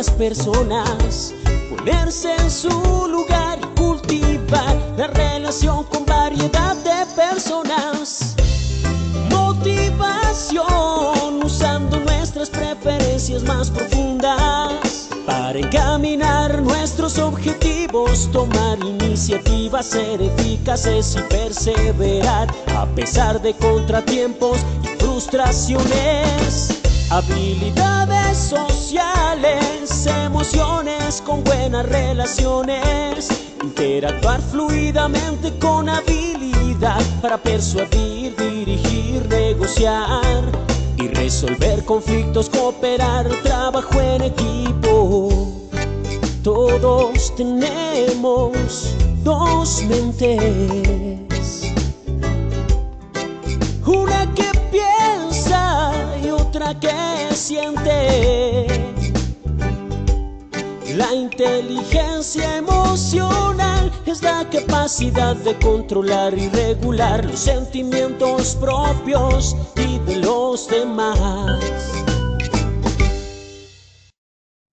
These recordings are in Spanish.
las personas, ponerse en su lugar y cultivar la relación con variedad de personas. Motivación usando nuestras preferencias más profundas para encaminar nuestros objetivos, tomar iniciativas, ser eficaces y perseverar a pesar de contratiempos y frustraciones. Habilidades sociales, emociones con buenas relaciones, interactuar fluidamente con habilidad para persuadir, dirigir, negociar y resolver conflictos, cooperar, trabajo en equipo. Todos tenemos dos mentes, una que piensa y otra que siente. La inteligencia emocional es la capacidad de controlar y regular los sentimientos propios y de los demás.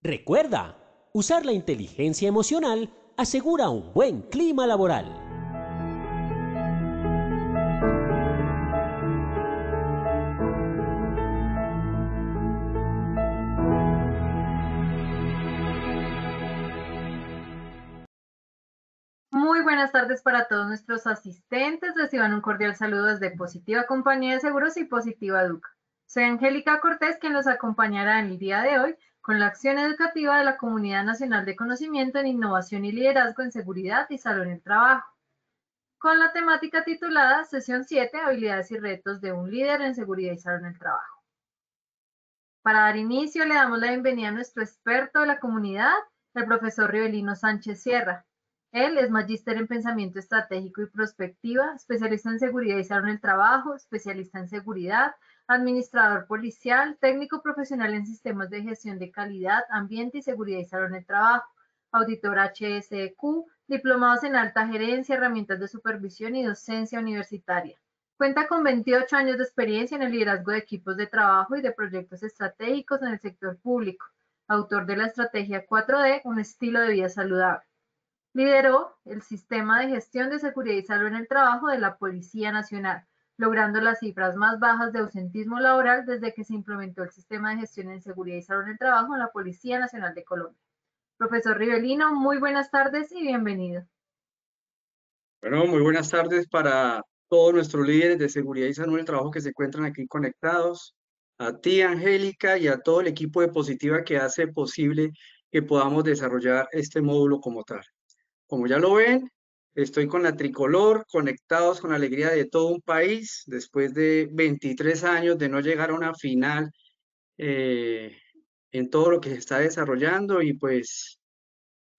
Recuerda, usar la inteligencia emocional asegura un buen clima laboral. Buenas tardes para todos nuestros asistentes. Reciban un cordial saludo desde Positiva Compañía de Seguros y Positiva Educa. Soy Angélica Cortés, quien los acompañará en el día de hoy con la acción educativa de la Comunidad Nacional de Conocimiento en Innovación y Liderazgo en Seguridad y Salud en el Trabajo, con la temática titulada Sesión 7, Habilidades y Retos de un líder en seguridad y salud en el trabajo. Para dar inicio, le damos la bienvenida a nuestro experto de la comunidad, el profesor Rivelino Sánchez Sierra. Él es magíster en pensamiento estratégico y prospectiva, especialista en seguridad y salud en el trabajo, especialista en seguridad, administrador policial, técnico profesional en sistemas de gestión de calidad, ambiente y seguridad y salud en el trabajo, auditor HSEQ, diplomados en alta gerencia, herramientas de supervisión y docencia universitaria. Cuenta con 28 años de experiencia en el liderazgo de equipos de trabajo y de proyectos estratégicos en el sector público, autor de la estrategia 4D, un estilo de vida saludable. Lideró el sistema de gestión de seguridad y salud en el trabajo de la Policía Nacional, logrando las cifras más bajas de ausentismo laboral desde que se implementó el sistema de gestión en seguridad y salud en el trabajo en la Policía Nacional de Colombia. Profesor Rivelino, muy buenas tardes y bienvenido. Bueno, muy buenas tardes para todos nuestros líderes de seguridad y salud en el trabajo que se encuentran aquí conectados, a ti, Angélica, y a todo el equipo de Positiva que hace posible que podamos desarrollar este módulo como tal. Como ya lo ven, estoy con la tricolor, conectados con la alegría de todo un país, después de 23 años de no llegar a una final eh, en todo lo que se está desarrollando y pues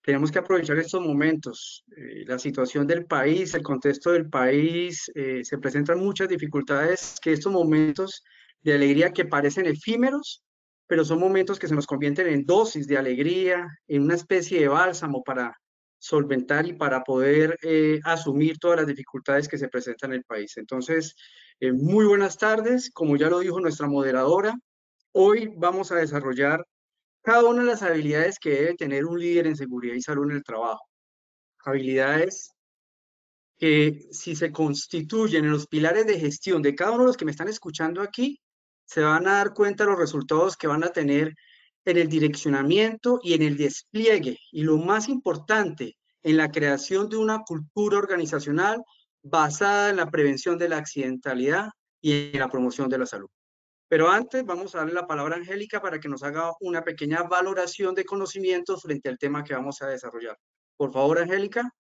tenemos que aprovechar estos momentos. Eh, la situación del país, el contexto del país, eh, se presentan muchas dificultades que estos momentos de alegría que parecen efímeros, pero son momentos que se nos convierten en dosis de alegría, en una especie de bálsamo para solventar y para poder eh, asumir todas las dificultades que se presentan en el país. Entonces, eh, muy buenas tardes. Como ya lo dijo nuestra moderadora, hoy vamos a desarrollar cada una de las habilidades que debe tener un líder en seguridad y salud en el trabajo. Habilidades que si se constituyen en los pilares de gestión de cada uno de los que me están escuchando aquí, se van a dar cuenta de los resultados que van a tener en el direccionamiento y en el despliegue, y lo más importante, en la creación de una cultura organizacional basada en la prevención de la accidentalidad y en la promoción de la salud. Pero antes vamos a darle la palabra a Angélica para que nos haga una pequeña valoración de conocimientos frente al tema que vamos a desarrollar. Por favor, Angélica.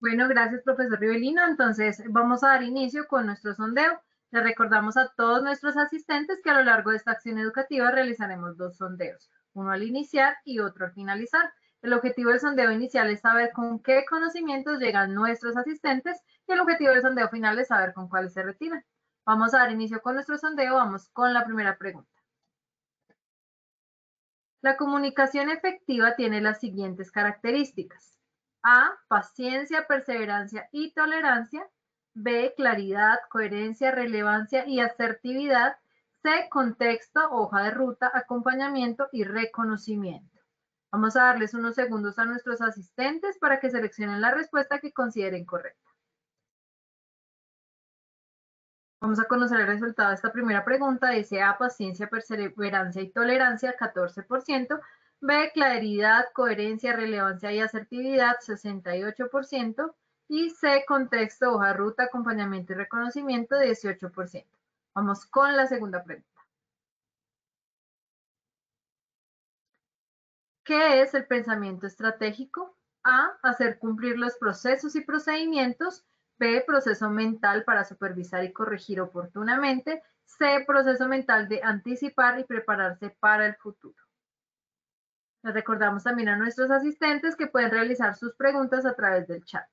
Bueno, gracias, profesor Rivelino. Entonces, vamos a dar inicio con nuestro sondeo. Le recordamos a todos nuestros asistentes que a lo largo de esta acción educativa realizaremos dos sondeos uno al iniciar y otro al finalizar. El objetivo del sondeo inicial es saber con qué conocimientos llegan nuestros asistentes y el objetivo del sondeo final es saber con cuáles se retiran. Vamos a dar inicio con nuestro sondeo. Vamos con la primera pregunta. La comunicación efectiva tiene las siguientes características. A, paciencia, perseverancia y tolerancia. B, claridad, coherencia, relevancia y asertividad. C, contexto, hoja de ruta, acompañamiento y reconocimiento. Vamos a darles unos segundos a nuestros asistentes para que seleccionen la respuesta que consideren correcta. Vamos a conocer el resultado de esta primera pregunta. Dice A, paciencia, perseverancia y tolerancia, 14%. B, claridad, coherencia, relevancia y asertividad, 68%. Y C, contexto, hoja, ruta, acompañamiento y reconocimiento, 18%. Vamos con la segunda pregunta. ¿Qué es el pensamiento estratégico? A, hacer cumplir los procesos y procedimientos B, proceso mental para supervisar y corregir oportunamente. C, proceso mental de anticipar y prepararse para el futuro. Recordamos también a nuestros asistentes que pueden realizar sus preguntas a través del chat.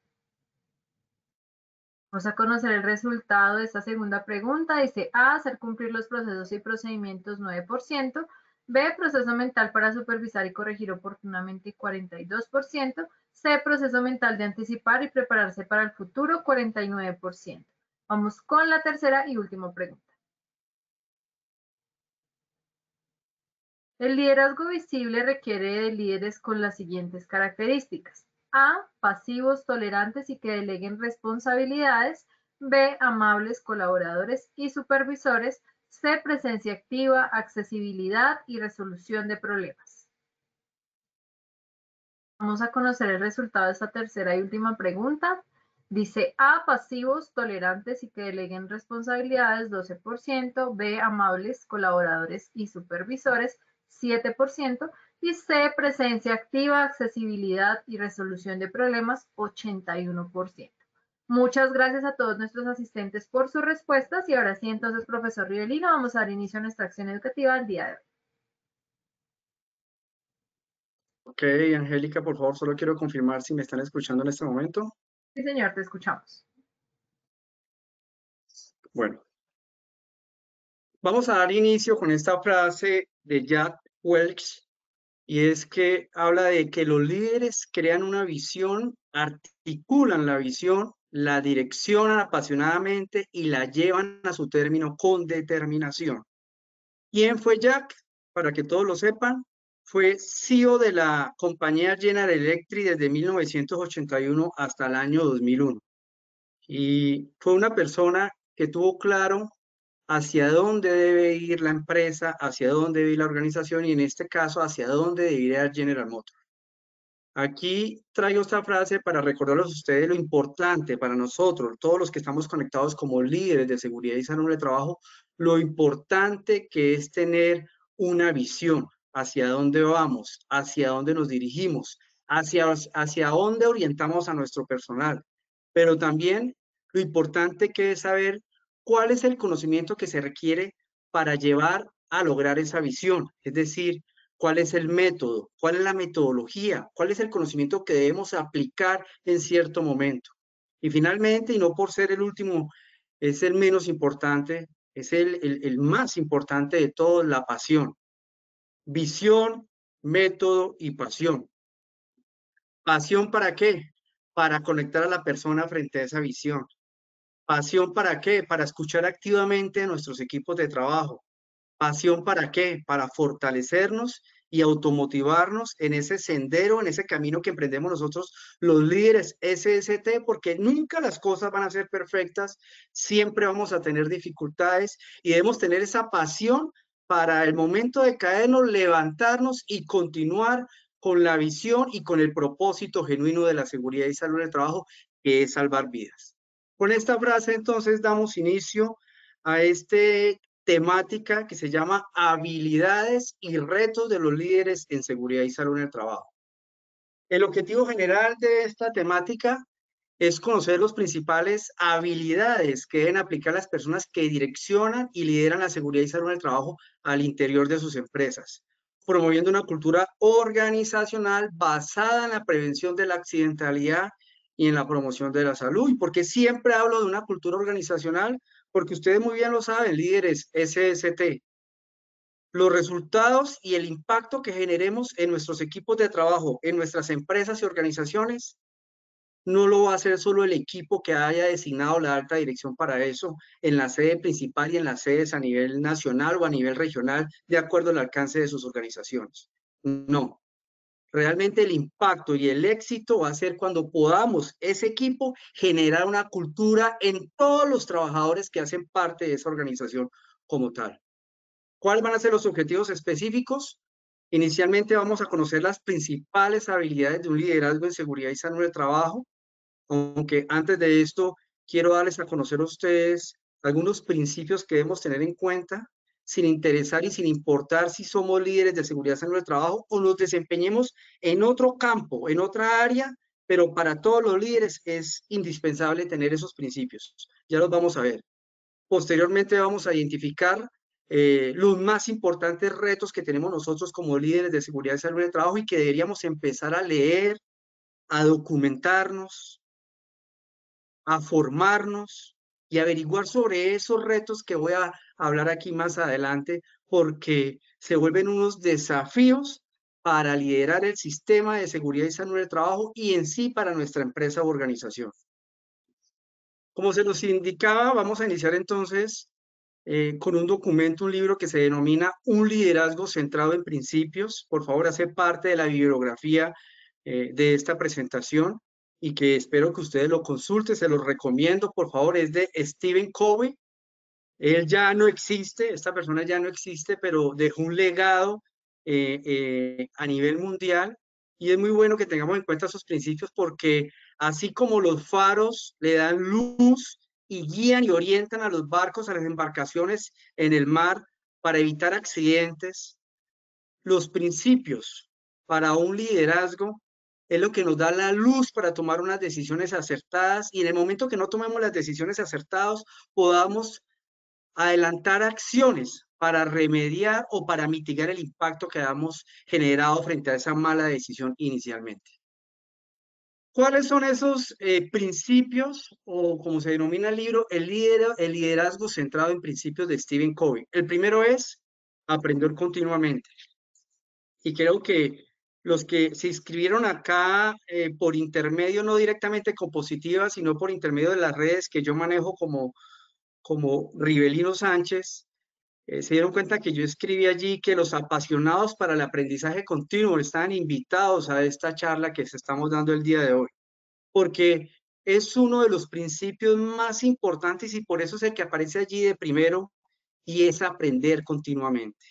Vamos a conocer el resultado de esta segunda pregunta. Dice A, hacer cumplir los procesos y procedimientos 9%. B, proceso mental para supervisar y corregir oportunamente 42%. C, proceso mental de anticipar y prepararse para el futuro 49%. Vamos con la tercera y última pregunta. El liderazgo visible requiere de líderes con las siguientes características. A, pasivos, tolerantes y que deleguen responsabilidades. B, amables, colaboradores y supervisores. C, presencia activa, accesibilidad y resolución de problemas. Vamos a conocer el resultado de esta tercera y última pregunta. Dice A, pasivos, tolerantes y que deleguen responsabilidades, 12%. B, amables, colaboradores y supervisores, 7%. Y C, presencia activa, accesibilidad y resolución de problemas, 81%. Muchas gracias a todos nuestros asistentes por sus respuestas y ahora sí, entonces, profesor Rivelino, vamos a dar inicio a nuestra acción educativa del día de hoy. Ok, Angélica, por favor, solo quiero confirmar si me están escuchando en este momento. Sí, señor, te escuchamos. Bueno, vamos a dar inicio con esta frase de Jack Welch y es que habla de que los líderes crean una visión, articulan la visión la direccionan apasionadamente y la llevan a su término con determinación. ¿Quién fue Jack? Para que todos lo sepan, fue CEO de la compañía General Electric desde 1981 hasta el año 2001. Y fue una persona que tuvo claro hacia dónde debe ir la empresa, hacia dónde debe ir la organización y en este caso hacia dónde debería ir General Motors. Aquí traigo esta frase para recordarles a ustedes lo importante para nosotros, todos los que estamos conectados como líderes de seguridad y salud de trabajo, lo importante que es tener una visión hacia dónde vamos, hacia dónde nos dirigimos, hacia, hacia dónde orientamos a nuestro personal, pero también lo importante que es saber cuál es el conocimiento que se requiere para llevar a lograr esa visión, es decir, cuál es el método, cuál es la metodología, cuál es el conocimiento que debemos aplicar en cierto momento. Y finalmente, y no por ser el último, es el menos importante, es el, más importante de todo, la pasión. Visión, método y pasión. ¿Pasión para qué? Para conectar a la persona frente a esa visión. ¿Pasión para qué? Para escuchar activamente a nuestros equipos de trabajo. ¿Pasión para qué? Para fortalecernos y automotivarnos en ese sendero, en ese camino que emprendemos nosotros, los líderes SST, porque nunca las cosas van a ser perfectas, siempre vamos a tener dificultades y debemos tener esa pasión para el momento de caernos, levantarnos y continuar con la visión y con el propósito genuino de la seguridad y salud del trabajo, que es salvar vidas. Con esta frase entonces damos inicio a este temática que se llama habilidades y retos de los líderes en seguridad y salud en el trabajo. El objetivo general de esta temática es conocer las principales habilidades que deben aplicar las personas que direccionan y lideran la seguridad y salud en el trabajo al interior de sus empresas, promoviendo una cultura organizacional basada en la prevención de la accidentalidad y en la promoción de la salud. ¿Y porque siempre hablo de una cultura organizacional? Porque ustedes muy bien lo saben, líderes SST, los resultados y el impacto que generemos en nuestros equipos de trabajo, en nuestras empresas y organizaciones, no lo va a hacer solo el equipo que haya designado la alta dirección para eso en la sede principal y en las sedes a nivel nacional o a nivel regional, de acuerdo al alcance de sus organizaciones. No. Realmente el impacto y el éxito va a ser cuando podamos ese equipo generar una cultura en todos los trabajadores que hacen parte de esa organización como tal. ¿Cuáles van a ser los objetivos específicos? Inicialmente vamos a conocer las principales habilidades de un liderazgo en seguridad y salud de trabajo, aunque antes de esto quiero darles a conocer a ustedes algunos principios que debemos tener en cuenta sin interesar y sin importar si somos líderes de seguridad salud del trabajo o nos desempeñemos en otro campo, en otra área, pero para todos los líderes es indispensable tener esos principios. Ya los vamos a ver. Posteriormente vamos a identificar eh, los más importantes retos que tenemos nosotros como líderes de seguridad y salud del trabajo y que deberíamos empezar a leer, a documentarnos, a formarnos y averiguar sobre esos retos que voy a hablar aquí más adelante, porque se vuelven unos desafíos para liderar el sistema de seguridad y salud del trabajo y en sí para nuestra empresa o organización. Como se nos indicaba, vamos a iniciar entonces eh, con un documento, un libro que se denomina Un liderazgo centrado en principios. Por favor, hace parte de la bibliografía eh, de esta presentación y que espero que ustedes lo consulten, se los recomiendo, por favor, es de Stephen Covey. Él ya no existe, esta persona ya no existe, pero dejó un legado eh, a nivel mundial y es muy bueno que tengamos en cuenta esos principios porque así como los faros le dan luz y guían y orientan a los barcos, a las embarcaciones en el mar para evitar accidentes. Los principios para un liderazgo es lo que nos da la luz para tomar unas decisiones acertadas y en el momento que no tomemos las decisiones acertadas podamos adelantar acciones para remediar o para mitigar el impacto que hemos generado frente a esa mala decisión inicialmente. ¿Cuáles son esos eh, principios o como se denomina el libro, el, el liderazgo centrado en principios de Stephen Covey? El primero es aprender continuamente. Y creo que los que se inscribieron acá eh, por intermedio, no directamente con Positiva, sino por intermedio de las redes que yo manejo como, como Rivelino Sánchez, eh, se dieron cuenta que yo escribí allí que los apasionados para el aprendizaje continuo están invitados a esta charla que se estamos dando el día de hoy, porque es uno de los principios más importantes y por eso es el que aparece allí de primero y es aprender continuamente.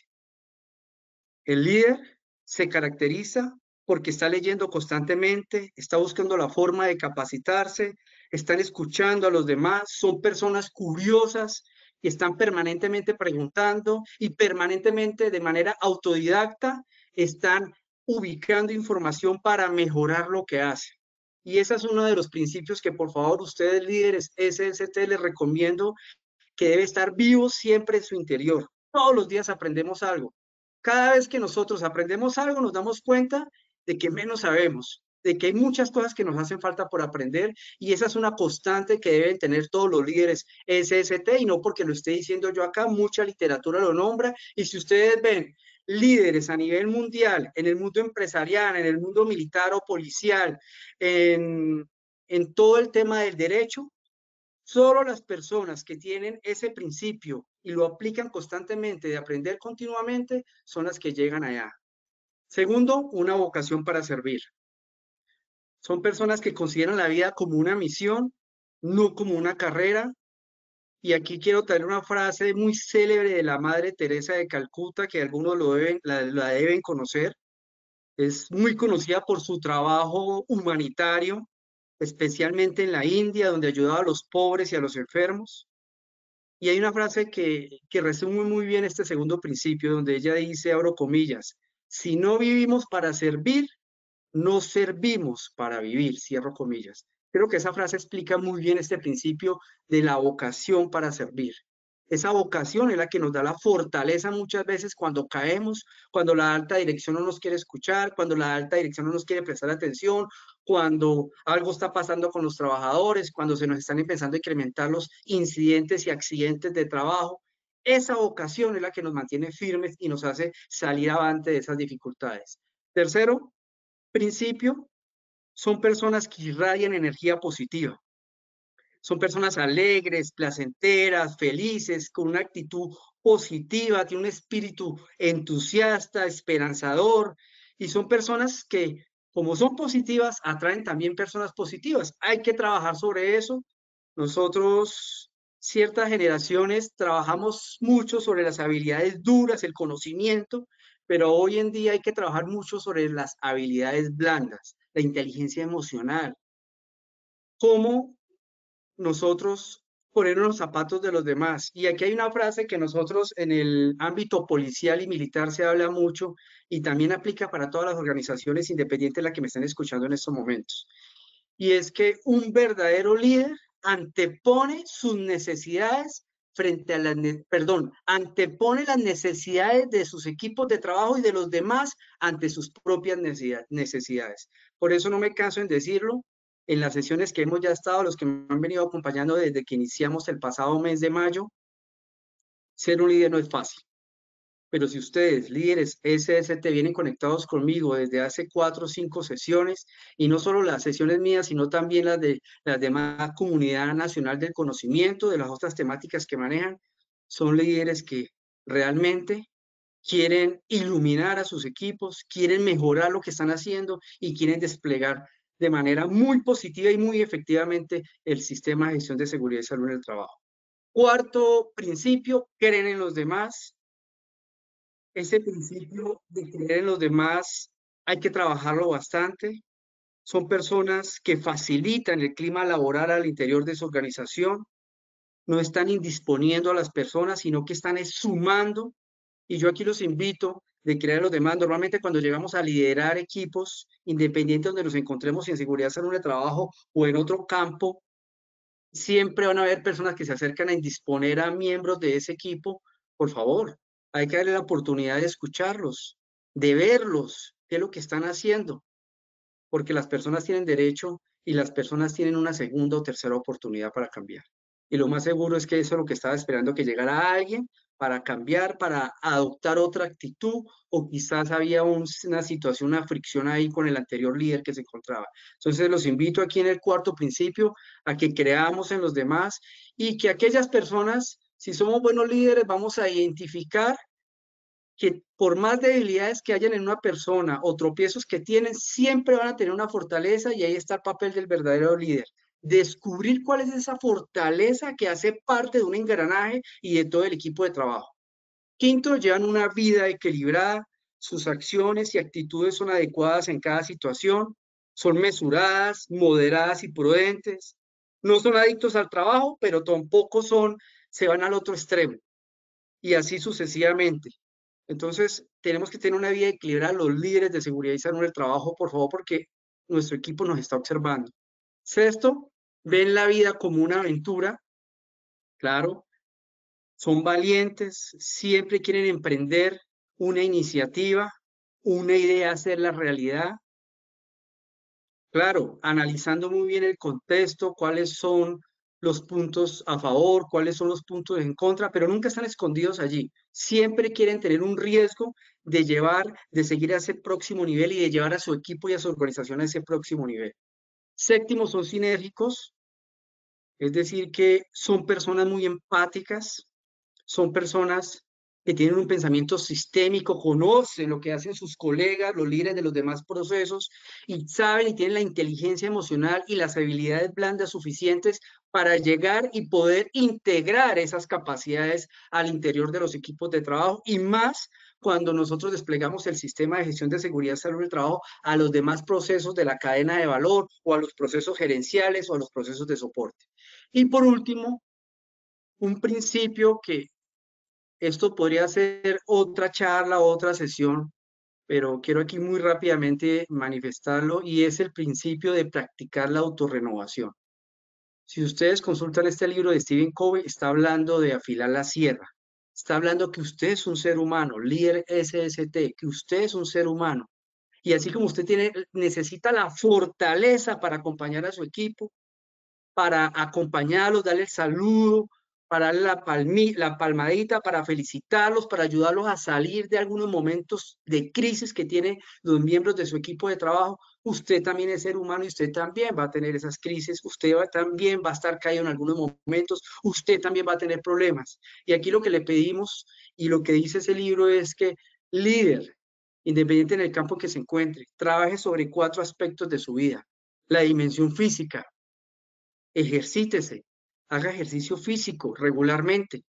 El líder se caracteriza porque está leyendo constantemente, está buscando la forma de capacitarse, están escuchando a los demás, son personas curiosas y están permanentemente preguntando y permanentemente de manera autodidacta están ubicando información para mejorar lo que hacen. Y ese es uno de los principios que por favor ustedes líderes SST les recomiendo que debe estar vivo siempre en su interior. Todos los días aprendemos algo. Cada vez que nosotros aprendemos algo nos damos cuenta de que menos sabemos de que hay muchas cosas que nos hacen falta por aprender y esa es una constante que deben tener todos los líderes SST y no porque lo esté diciendo yo acá, mucha literatura lo nombra. Y si ustedes ven líderes a nivel mundial, en el mundo empresarial, en el mundo militar o policial, en, en todo el tema del derecho, solo las personas que tienen ese principio y lo aplican constantemente de aprender continuamente son las que llegan allá. Segundo, una vocación para servir. Son personas que consideran la vida como una misión, no como una carrera. Y aquí quiero traer una frase muy célebre de la Madre Teresa de Calcuta, que algunos lo deben, la, la deben conocer. Es muy conocida por su trabajo humanitario, especialmente en la India, donde ayudaba a los pobres y a los enfermos. Y hay una frase que, que resume muy bien este segundo principio, donde ella dice, abro comillas, si no vivimos para servir, no servimos para vivir, cierro comillas. Creo que esa frase explica muy bien este principio de la vocación para servir. Esa vocación es la que nos da la fortaleza muchas veces cuando caemos, cuando la alta dirección no nos quiere escuchar, cuando la alta dirección no nos quiere prestar atención, cuando algo está pasando con los trabajadores, cuando se nos están empezando a incrementar los incidentes y accidentes de trabajo. Esa vocación es la que nos mantiene firmes y nos hace salir avante de esas dificultades. Tercero, principio, son personas que irradian energía positiva. Son personas alegres, placenteras, felices, con una actitud positiva, tienen un espíritu entusiasta, esperanzador, y son personas que, como son positivas, atraen también personas positivas. Hay que trabajar sobre eso. Nosotros, ciertas generaciones, trabajamos mucho sobre las habilidades duras, el conocimiento, pero hoy en día hay que trabajar mucho sobre las habilidades blandas, la inteligencia emocional. Cómo nosotros ponernos los zapatos de los demás. Y aquí hay una frase que nosotros en el ámbito policial y militar se habla mucho y también aplica para todas las organizaciones independientes las que me están escuchando en estos momentos. Y es que un verdadero líder antepone sus necesidades frente a las, perdón, antepone las necesidades de sus equipos de trabajo y de los demás ante sus propias necesidades. Por eso no me canso en decirlo, en las sesiones que hemos ya estado, los que me han venido acompañando desde que iniciamos el pasado mes de mayo, ser un líder no es fácil. Pero si ustedes, líderes SST, vienen conectados conmigo desde hace cuatro o cinco sesiones, y no solo las sesiones mías, sino también las de la demás comunidad nacional del conocimiento, de las otras temáticas que manejan, son líderes que realmente quieren iluminar a sus equipos, quieren mejorar lo que están haciendo y quieren desplegar de manera muy positiva y muy efectivamente el sistema de gestión de seguridad y salud en el trabajo. Cuarto principio, creen en los demás. Ese principio de creer en los demás hay que trabajarlo bastante. Son personas que facilitan el clima laboral al interior de su organización. No están indisponiendo a las personas, sino que están sumando. Y yo aquí los invito de crear los demás. Normalmente cuando llegamos a liderar equipos, independientes donde nos encontremos en seguridad, salud de trabajo o en otro campo, siempre van a haber personas que se acercan a indisponer a miembros de ese equipo. Por favor, hay que darle la oportunidad de escucharlos, de verlos, qué es lo que están haciendo, porque las personas tienen derecho y las personas tienen una segunda o tercera oportunidad para cambiar. Y lo más seguro es que eso es lo que estaba esperando, que llegara alguien para cambiar, para adoptar otra actitud, o quizás había una situación, una fricción ahí con el anterior líder que se encontraba. Entonces los invito aquí en el cuarto principio a que creamos en los demás y que aquellas personas, si somos buenos líderes, vamos a identificar que por más debilidades que hayan en una persona o tropiezos que tienen, siempre van a tener una fortaleza y ahí está el papel del verdadero líder descubrir cuál es esa fortaleza que hace parte de un engranaje y de todo el equipo de trabajo. Quinto, llevan una vida equilibrada, sus acciones y actitudes son adecuadas en cada situación, son mesuradas, moderadas y prudentes, no son adictos al trabajo, pero tampoco son, se van al otro extremo, y así sucesivamente. Entonces, tenemos que tener una vida equilibrada, los líderes de seguridad y salud en el trabajo, por favor, porque nuestro equipo nos está observando. Sexto, ven la vida como una aventura, claro, son valientes, siempre quieren emprender una iniciativa, una idea, hacerla realidad. Claro, analizando muy bien el contexto, cuáles son los puntos a favor, cuáles son los puntos en contra, pero nunca están escondidos allí. Siempre quieren tener un riesgo de llevar, de seguir a ese próximo nivel y de llevar a su equipo y a su organización a ese próximo nivel. Séptimo, son sinérgicos, es decir, que son personas muy empáticas, son personas que tienen un pensamiento sistémico, conocen lo que hacen sus colegas, los líderes de los demás procesos, y saben y tienen la inteligencia emocional y las habilidades blandas suficientes para llegar y poder integrar esas capacidades al interior de los equipos de trabajo y más cuando nosotros desplegamos el sistema de gestión de seguridad salud del trabajo a los demás procesos de la cadena de valor o a los procesos gerenciales o a los procesos de soporte. Y por último, un principio que esto podría ser otra charla, otra sesión, pero quiero aquí muy rápidamente manifestarlo y es el principio de practicar la autorrenovación. Si ustedes consultan este libro de Stephen Covey, está hablando de afilar la sierra. Está hablando que usted es un ser humano, líder SST, que usted es un ser humano. Y así como usted tiene, necesita la fortaleza para acompañar a su equipo, para acompañarlos, darle el saludo, para darle la, palmadita, para felicitarlos, para ayudarlos a salir de algunos momentos de crisis que tienen los miembros de su equipo de trabajo. Usted también es ser humano y usted también va a tener esas crisis, usted también va a estar caído en algunos momentos, usted también va a tener problemas. Y aquí lo que le pedimos y lo que dice ese libro es que líder, independiente en el campo que se encuentre, trabaje sobre cuatro aspectos de su vida. La dimensión física, ejercítese, haga ejercicio físico regularmente.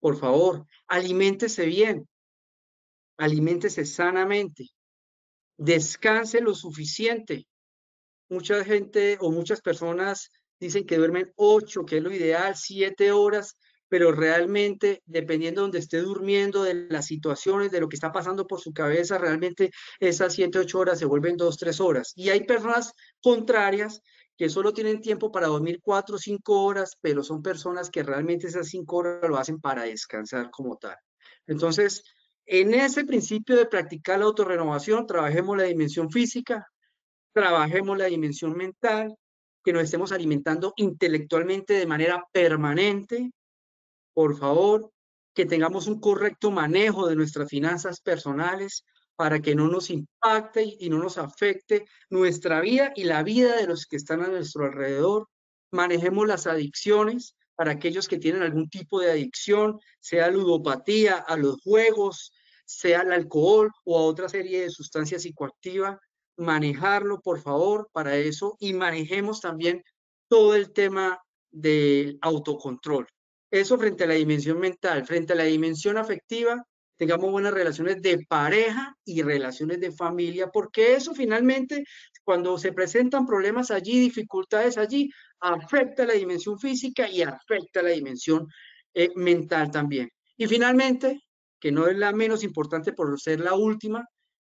Por favor, aliméntese bien, aliméntese sanamente, descanse lo suficiente. Mucha gente o muchas personas dicen que duermen ocho, que es lo ideal, siete horas, pero realmente, dependiendo de donde esté durmiendo, de las situaciones, de lo que está pasando por su cabeza, realmente esas siete, ocho horas se vuelven dos, tres horas. Y hay personas contrarias que solo tienen tiempo para dormir cuatro o cinco horas, pero son personas que realmente esas cinco horas lo hacen para descansar como tal. Entonces, en ese principio de practicar la autorrenovación, trabajemos la dimensión física, trabajemos la dimensión mental, que nos estemos alimentando intelectualmente de manera permanente, por favor, que tengamos un correcto manejo de nuestras finanzas personales, para que no nos impacte y no nos afecte nuestra vida y la vida de los que están a nuestro alrededor. Manejemos las adicciones para aquellos que tienen algún tipo de adicción, sea ludopatía, a los juegos, sea al alcohol o a otra serie de sustancias psicoactivas. Manejarlo, por favor, para eso y manejemos también todo el tema del autocontrol. Eso frente a la dimensión mental, frente a la dimensión afectiva, tengamos buenas relaciones de pareja y relaciones de familia, porque eso finalmente, cuando se presentan problemas allí, dificultades allí, afecta la dimensión física y afecta la dimensión eh, mental también. Y finalmente, que no es la menos importante por ser la última,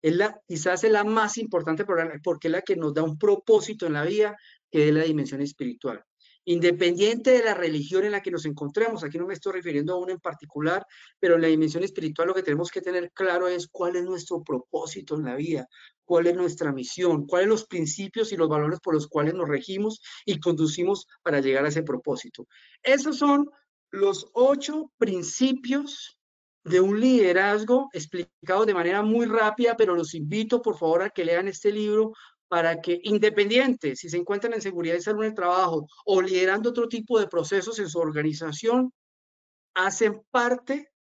es la, quizás es la más importante porque es la que nos da un propósito en la vida, que es la dimensión espiritual independiente de la religión en la que nos encontremos. Aquí no me estoy refiriendo a una en particular, pero en la dimensión espiritual lo que tenemos que tener claro es cuál es nuestro propósito en la vida, cuál es nuestra misión, cuáles son los principios y los valores por los cuales nos regimos y conducimos para llegar a ese propósito. Esos son los ocho principios de un liderazgo explicado de manera muy rápida, pero los invito por favor a que lean este libro para que independiente, si se encuentran en seguridad y salud en el trabajo o liderando otro tipo de procesos en su organización, hacen parte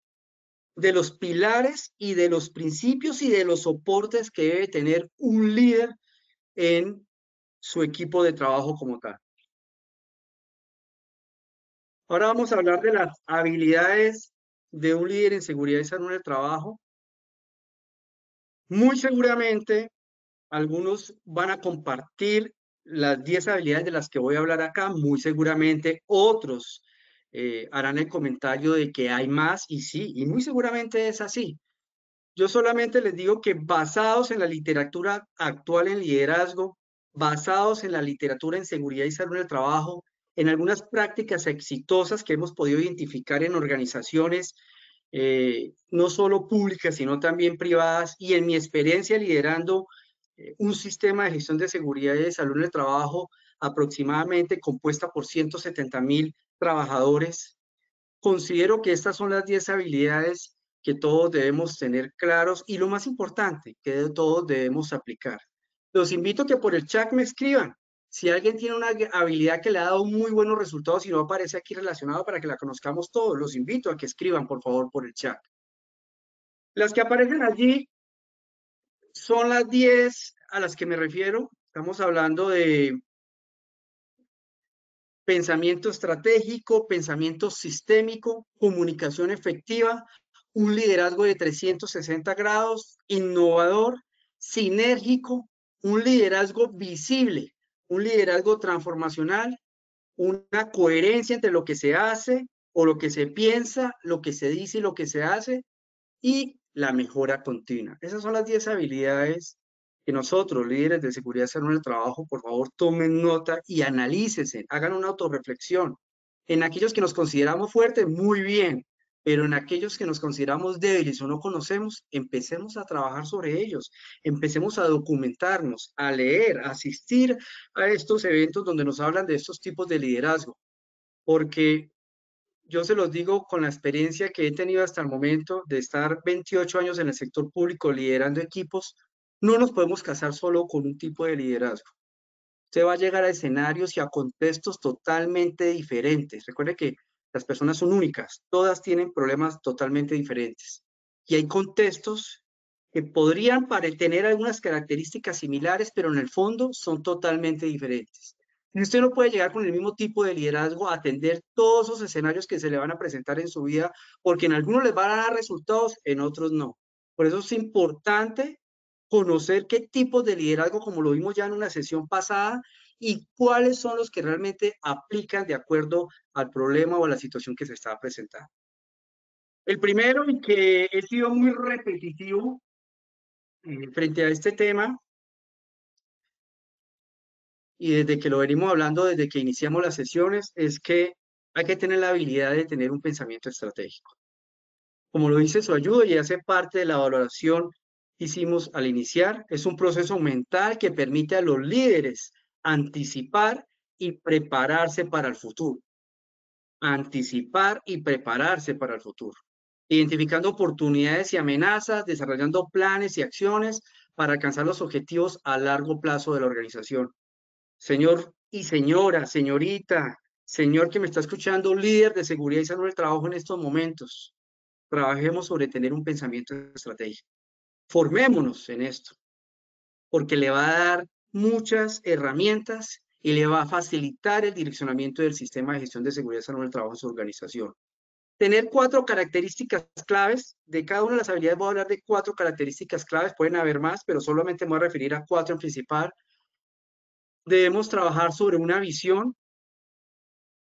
de los pilares y de los principios y de los soportes que debe tener un líder en su equipo de trabajo como tal. Ahora vamos a hablar de las habilidades de un líder en seguridad y salud en el trabajo. Muy seguramente algunos van a compartir las 10 habilidades de las que voy a hablar acá, muy seguramente otros eh, harán el comentario de que hay más y sí, y muy seguramente es así. Yo solamente les digo que basados en la literatura actual en liderazgo, basados en la literatura en seguridad y salud en el trabajo, en algunas prácticas exitosas que hemos podido identificar en organizaciones, eh, no solo públicas, sino también privadas, y en mi experiencia liderando un sistema de gestión de seguridad y de salud en el trabajo aproximadamente compuesta por 170 mil trabajadores. Considero que estas son las 10 habilidades que todos debemos tener claros y lo más importante, que todos debemos aplicar. Los invito a que por el chat me escriban. Si alguien tiene una habilidad que le ha dado muy buenos resultados y no aparece aquí relacionado para que la conozcamos todos, los invito a que escriban, por favor, por el chat. Las que aparecen allí son las 10 a las que me refiero. Estamos hablando de pensamiento estratégico, pensamiento sistémico, comunicación efectiva, un liderazgo de 360 grados, innovador, sinérgico, un liderazgo visible, un liderazgo transformacional, una coherencia entre lo que se hace o lo que se piensa, lo que se dice y lo que se hace, y la mejora continua. Esas son las 10 habilidades que nosotros, líderes de seguridad salud en el trabajo, por favor, tomen nota y analícese, hagan una autorreflexión. En aquellos que nos consideramos fuertes, muy bien, pero en aquellos que nos consideramos débiles o no conocemos, empecemos a trabajar sobre ellos, empecemos a documentarnos, a leer, a asistir a estos eventos donde nos hablan de estos tipos de liderazgo, porque yo se los digo con la experiencia que he tenido hasta el momento de estar 28 años en el sector público liderando equipos, no nos podemos casar solo con un tipo de liderazgo. Usted va a llegar a escenarios y a contextos totalmente diferentes. Recuerde que las personas son únicas, todas tienen problemas totalmente diferentes. Y hay contextos que podrían tener algunas características similares, pero en el fondo son totalmente diferentes. Usted no puede llegar con el mismo tipo de liderazgo a atender todos esos escenarios que se le van a presentar en su vida, porque en algunos les van a dar resultados, en otros no. Por eso es importante conocer qué tipos de liderazgo, como lo vimos ya en una sesión pasada, y cuáles son los que realmente aplican de acuerdo al problema o a la situación que se está presentando. El primero, y que he sido muy repetitivo eh, frente a este tema, y desde que lo venimos hablando, desde que iniciamos las sesiones, es que hay que tener la habilidad de tener un pensamiento estratégico. Como lo dice su ayuda y hace parte de la valoración que hicimos al iniciar, es un proceso mental que permite a los líderes anticipar y prepararse para el futuro. Anticipar y prepararse para el futuro identificando oportunidades y amenazas, desarrollando planes y acciones para alcanzar los objetivos a largo plazo de la organización. Señor y señora, señorita, señor que me está escuchando, líder de seguridad y salud del trabajo en estos momentos, trabajemos sobre tener un pensamiento estratégico. Formémonos en esto, porque le va a dar muchas herramientas y le va a facilitar el direccionamiento del sistema de gestión de seguridad y salud del trabajo en su organización tener cuatro características claves. De cada una de las habilidades voy a hablar de cuatro características claves. Pueden haber más, pero solamente me voy a referir a cuatro en principal. Debemos trabajar sobre una visión.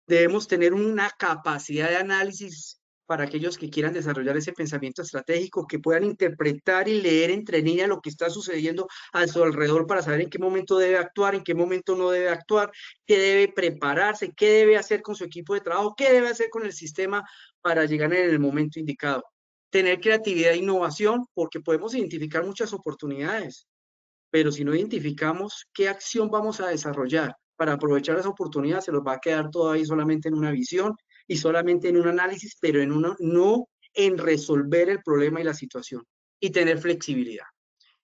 Debemos tener una capacidad de análisis para aquellos que quieran desarrollar ese pensamiento estratégico, que puedan interpretar y leer entre líneas lo que está sucediendo a su alrededor para saber en qué momento debe actuar, en qué momento no debe actuar, qué debe prepararse, qué debe hacer con su equipo de trabajo, qué debe hacer con el sistema para llegar en el momento indicado. Tener creatividad e innovación, porque podemos identificar muchas oportunidades, pero si no identificamos qué acción vamos a desarrollar para aprovechar esa oportunidad, se nos va a quedar todo ahí solamente en una visión y solamente en un análisis, pero en no en resolver el problema y la situación. Y tener flexibilidad.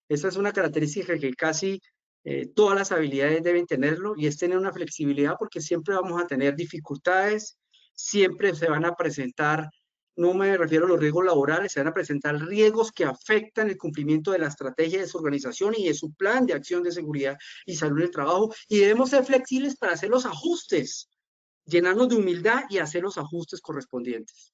Esa es una característica que casi eh, todas las habilidades deben tenerlo y es tener una flexibilidad porque siempre vamos a tener dificultades, siempre se van a presentar, no me refiero a los riesgos laborales, se van a presentar riesgos que afectan el cumplimiento de la estrategia de su organización y de su plan de acción de seguridad y salud del trabajo. Y debemos ser flexibles para hacer los ajustes, llenarnos de humildad y hacer los ajustes correspondientes.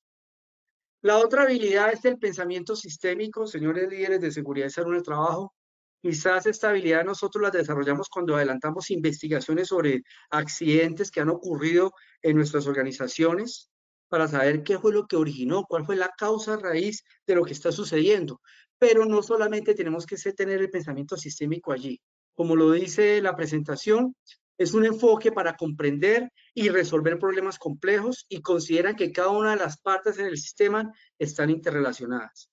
La otra habilidad es el pensamiento sistémico, señores líderes de seguridad y salud del trabajo. Quizás esta habilidad nosotros la desarrollamos cuando adelantamos investigaciones sobre accidentes que han ocurrido en nuestras organizaciones para saber qué fue lo que originó, cuál fue la causa raíz de lo que está sucediendo. Pero no solamente tenemos que tener el pensamiento sistémico allí. Como lo dice la presentación, es un enfoque para comprender y resolver problemas complejos y consideran que cada una de las partes en el sistema están interrelacionadas.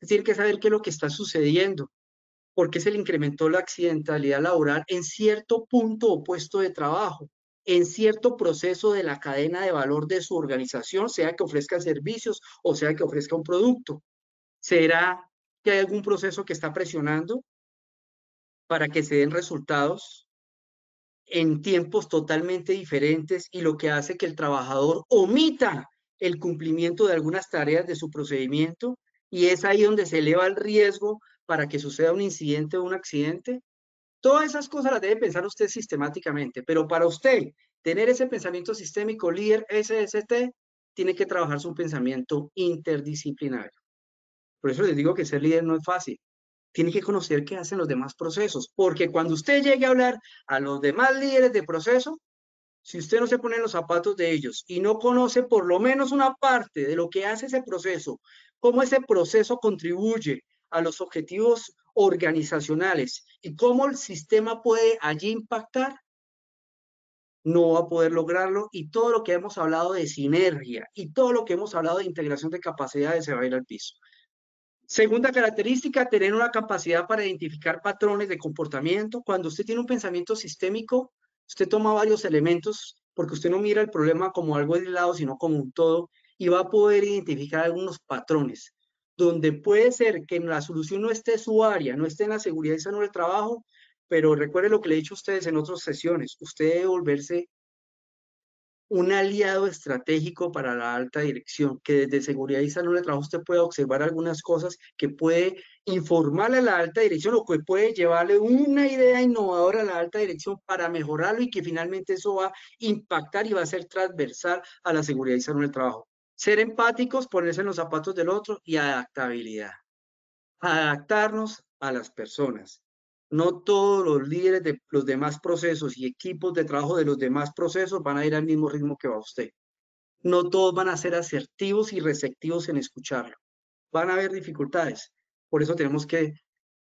Es decir, que saber qué es lo que está sucediendo, por qué se le incrementó la accidentalidad laboral en cierto punto o puesto de trabajo, en cierto proceso de la cadena de valor de su organización, sea que ofrezca servicios o sea que ofrezca un producto. ¿Será que hay algún proceso que está presionando para que se den resultados en tiempos totalmente diferentes y lo que hace que el trabajador omita el cumplimiento de algunas tareas de su procedimiento? Y es ahí donde se eleva el riesgo para que suceda un incidente o un accidente? Todas esas cosas las debe pensar usted sistemáticamente, pero para usted tener ese pensamiento sistémico líder SST, tiene que trabajar su pensamiento interdisciplinario. Por eso les digo que ser líder no es fácil. Tiene que conocer qué hacen los demás procesos, porque cuando usted llegue a hablar a los demás líderes de proceso, si usted no se pone los zapatos de ellos y no conoce por lo menos una parte de lo que hace ese proceso, cómo ese proceso contribuye a los objetivos organizacionales y cómo el sistema puede allí impactar, no va a poder lograrlo y todo lo que hemos hablado de sinergia y todo lo que hemos hablado de integración de capacidades se va a ir al piso. Segunda característica, tener una capacidad para identificar patrones de comportamiento. Cuando usted tiene un pensamiento sistémico, usted toma varios elementos porque usted no mira el problema como algo aislado, sino como un todo y va a poder identificar algunos patrones donde puede ser que la solución no esté en su área, no esté en la seguridad y salud del trabajo, pero recuerde lo que le he dicho a ustedes en otras sesiones, usted debe volverse un aliado estratégico para la alta dirección, que desde seguridad y salud del trabajo usted pueda observar algunas cosas que puede informarle a la alta dirección o que puede llevarle una idea innovadora a la alta dirección para mejorarlo y que finalmente eso va a impactar y va a ser transversal a la seguridad y salud del trabajo. Ser empáticos, ponerse en los zapatos del otro y adaptabilidad. Adaptarnos a las personas. No todos los líderes de los demás procesos y equipos de trabajo de los demás procesos van a ir al mismo ritmo que va usted. No todos van a ser asertivos y receptivos en escucharlo. Van a haber dificultades. Por eso tenemos que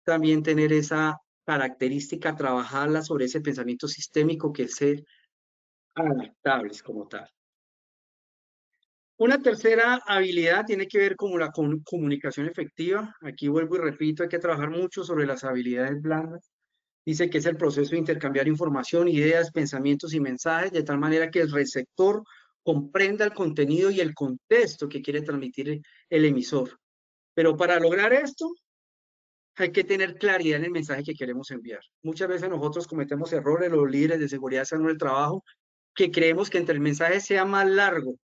también tener esa característica, trabajarla sobre ese pensamiento sistémico que es ser adaptables como tal. Una tercera habilidad tiene que ver con la comunicación efectiva. Aquí vuelvo y repito, hay que trabajar mucho sobre las habilidades blandas. Dice que es el proceso de intercambiar información, ideas, pensamientos y mensajes de tal manera que el receptor comprenda el contenido y el contexto que quiere transmitir el emisor. Pero para lograr esto, hay que tener claridad en el mensaje que queremos enviar. Muchas veces nosotros cometemos errores, los líderes de seguridad en el trabajo, que creemos que entre el mensaje sea más largo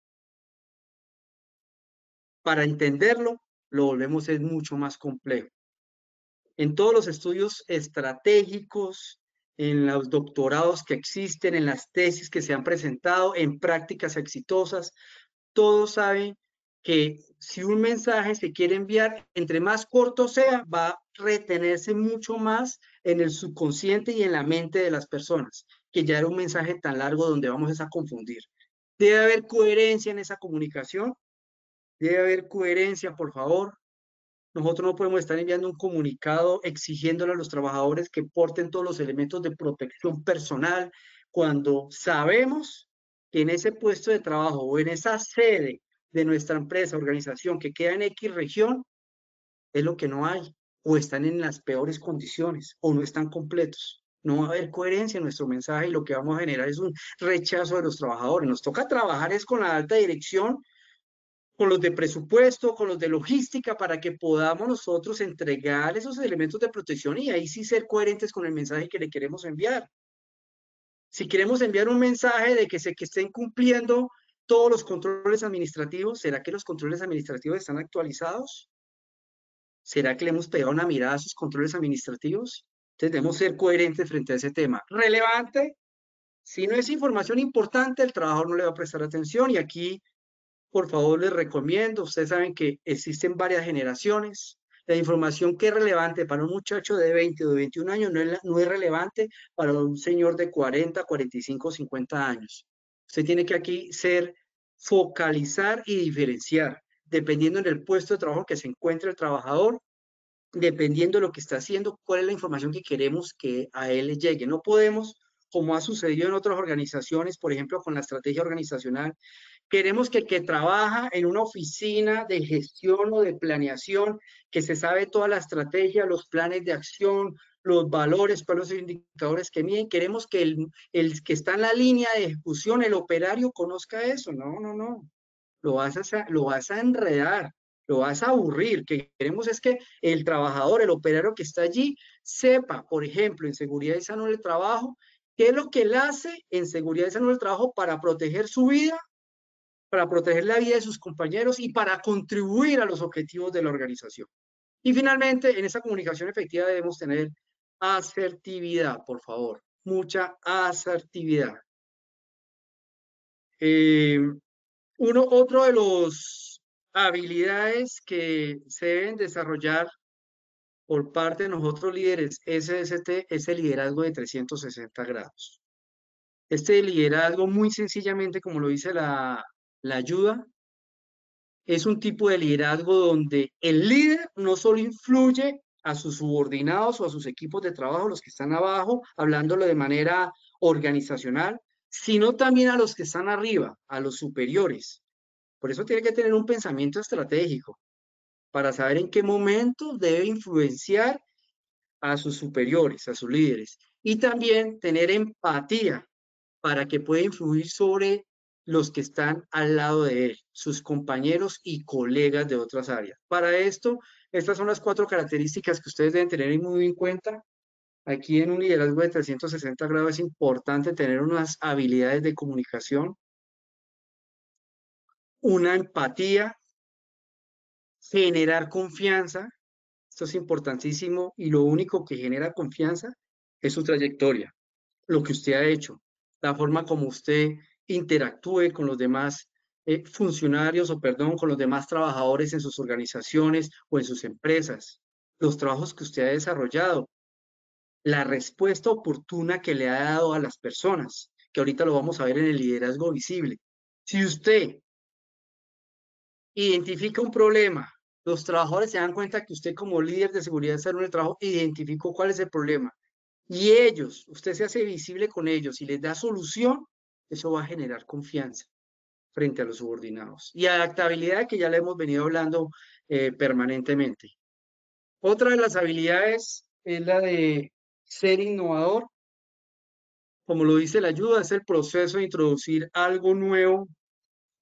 para entenderlo, lo volvemos es mucho más complejo. En todos los estudios estratégicos, en los doctorados que existen, en las tesis que se han presentado, en prácticas exitosas, todos saben que si un mensaje se quiere enviar, entre más corto sea, va a retenerse mucho más en el subconsciente y en la mente de las personas, que ya era un mensaje tan largo donde vamos a confundir. Debe haber coherencia en esa comunicación Debe haber coherencia, por favor. Nosotros no podemos estar enviando un comunicado exigiéndole a los trabajadores que porten todos los elementos de protección personal cuando sabemos que en ese puesto de trabajo o en esa sede de nuestra empresa, organización que queda en X región, es lo que no hay, o están en las peores condiciones, o no están completos. No va a haber coherencia en nuestro mensaje y lo que vamos a generar es un rechazo de los trabajadores. Nos toca trabajar es con la alta dirección con los de presupuesto, con los de logística, para que podamos nosotros entregar esos elementos de protección y ahí sí ser coherentes con el mensaje que le queremos enviar. Si queremos enviar un mensaje de que se que estén cumpliendo todos los controles administrativos, ¿será que los controles administrativos están actualizados? ¿Será que le hemos pegado una mirada a sus controles administrativos? Entonces debemos ser coherentes frente a ese tema. Relevante, si no es información importante, el trabajador no le va a prestar atención y aquí por favor les recomiendo, ustedes saben que existen varias generaciones, la información que es relevante para un muchacho de 20 o de 21 años no es, no es relevante para un señor de 40, 45, 50 años. Usted tiene que aquí ser, focalizar y diferenciar, dependiendo del puesto de trabajo que se encuentre el trabajador, dependiendo de lo que está haciendo, cuál es la información que queremos que a él le llegue. No podemos, como ha sucedido en otras organizaciones, por ejemplo, con la estrategia organizacional, Queremos que el que trabaja en una oficina de gestión o de planeación, que se sabe toda la estrategia, los planes de acción, los valores, cuáles son los indicadores que miden, queremos que el, el que está en la línea de ejecución, el operario, conozca eso. No, no, no. Lo vas a, lo vas a enredar, lo vas a aburrir. Que queremos es que el trabajador, el operario que está allí, sepa, por ejemplo, en seguridad y salud del trabajo, qué es lo que él hace en seguridad y salud del trabajo para proteger su vida para proteger la vida de sus compañeros y para contribuir a los objetivos de la organización. Y finalmente, en esa comunicación efectiva debemos tener asertividad, por favor, mucha asertividad. Eh, uno, otro de los habilidades que se deben desarrollar por parte de nosotros líderes SST es el liderazgo de 360 grados. Este liderazgo muy sencillamente, como lo dice la, la ayuda es un tipo de liderazgo donde el líder no solo influye a sus subordinados o a sus equipos de trabajo, los que están abajo, hablándolo de manera organizacional, sino también a los que están arriba, a los superiores. Por eso tiene que tener un pensamiento estratégico para saber en qué momento debe influenciar a sus superiores, a sus líderes. Y también tener empatía para que pueda influir sobre los que están al lado de él, sus compañeros y colegas de otras áreas. Para esto, estas son las cuatro características que ustedes deben tener muy en cuenta. Aquí en un liderazgo de 360 grados es importante tener unas habilidades de comunicación, una empatía, generar confianza. Esto es importantísimo y lo único que genera confianza es su trayectoria, lo que usted ha hecho, la forma como usted interactúe con los demás eh, funcionarios o, perdón, con los demás trabajadores en sus organizaciones o en sus empresas, los trabajos que usted ha desarrollado, la respuesta oportuna que le ha dado a las personas, que ahorita lo vamos a ver en el liderazgo visible. Si usted identifica un problema, los trabajadores se dan cuenta que usted como líder de seguridad en el trabajo identificó cuál es el problema. Y ellos, usted se hace visible con ellos y les da solución, eso va a generar confianza frente a los subordinados. Y adaptabilidad que ya le hemos venido hablando eh, permanentemente. Otra de las habilidades es la de ser innovador. Como lo dice la ayuda, es el proceso de introducir algo nuevo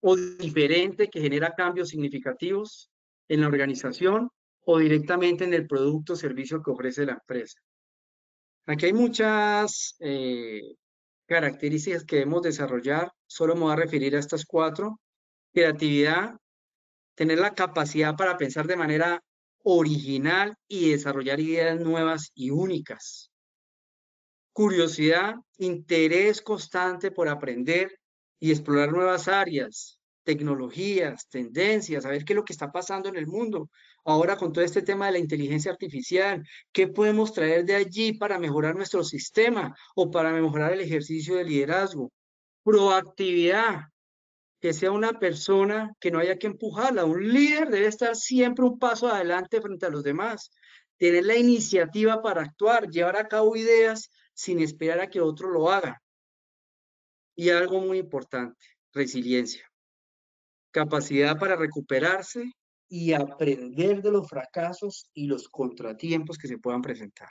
o diferente que genera cambios significativos en la organización o directamente en el producto o servicio que ofrece la empresa. Aquí hay muchas eh, características que debemos desarrollar. Solo me voy a referir a estas cuatro. Creatividad, tener la capacidad para pensar de manera original y desarrollar ideas nuevas y únicas. Curiosidad, interés constante por aprender y explorar nuevas áreas, tecnologías, tendencias, saber qué es lo que está pasando en el mundo. Ahora con todo este tema de la inteligencia artificial, ¿qué podemos traer de allí para mejorar nuestro sistema o para mejorar el ejercicio de liderazgo? Proactividad, que sea una persona que no haya que empujarla. Un líder debe estar siempre un paso adelante frente a los demás, tener la iniciativa para actuar, llevar a cabo ideas sin esperar a que otro lo haga. Y algo muy importante, resiliencia capacidad para recuperarse y aprender de los fracasos y los contratiempos que se puedan presentar.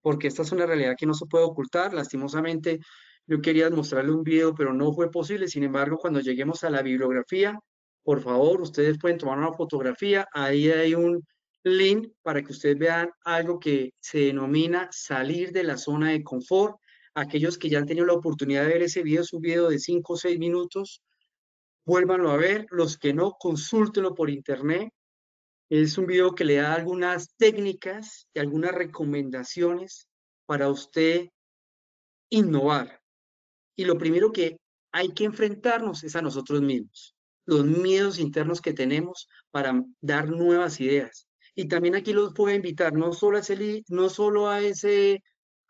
Porque esta es una realidad que no se puede ocultar. Lastimosamente, yo quería mostrarle un video, pero no fue posible. Sin embargo, cuando lleguemos a la bibliografía, por favor, ustedes pueden tomar una fotografía. Ahí hay un link para que ustedes vean algo que se denomina salir de la zona de confort. Aquellos que ya han tenido la oportunidad de ver ese video, es video de 5 o 6 minutos, vuélvanlo a ver. Los que no, consúltenlo por internet. Es un video que le da algunas técnicas y algunas recomendaciones para usted innovar. Y lo primero que hay que enfrentarnos es a nosotros mismos, los miedos internos que tenemos para dar nuevas ideas. Y también aquí los puedo invitar no solo a ese, no solo a ese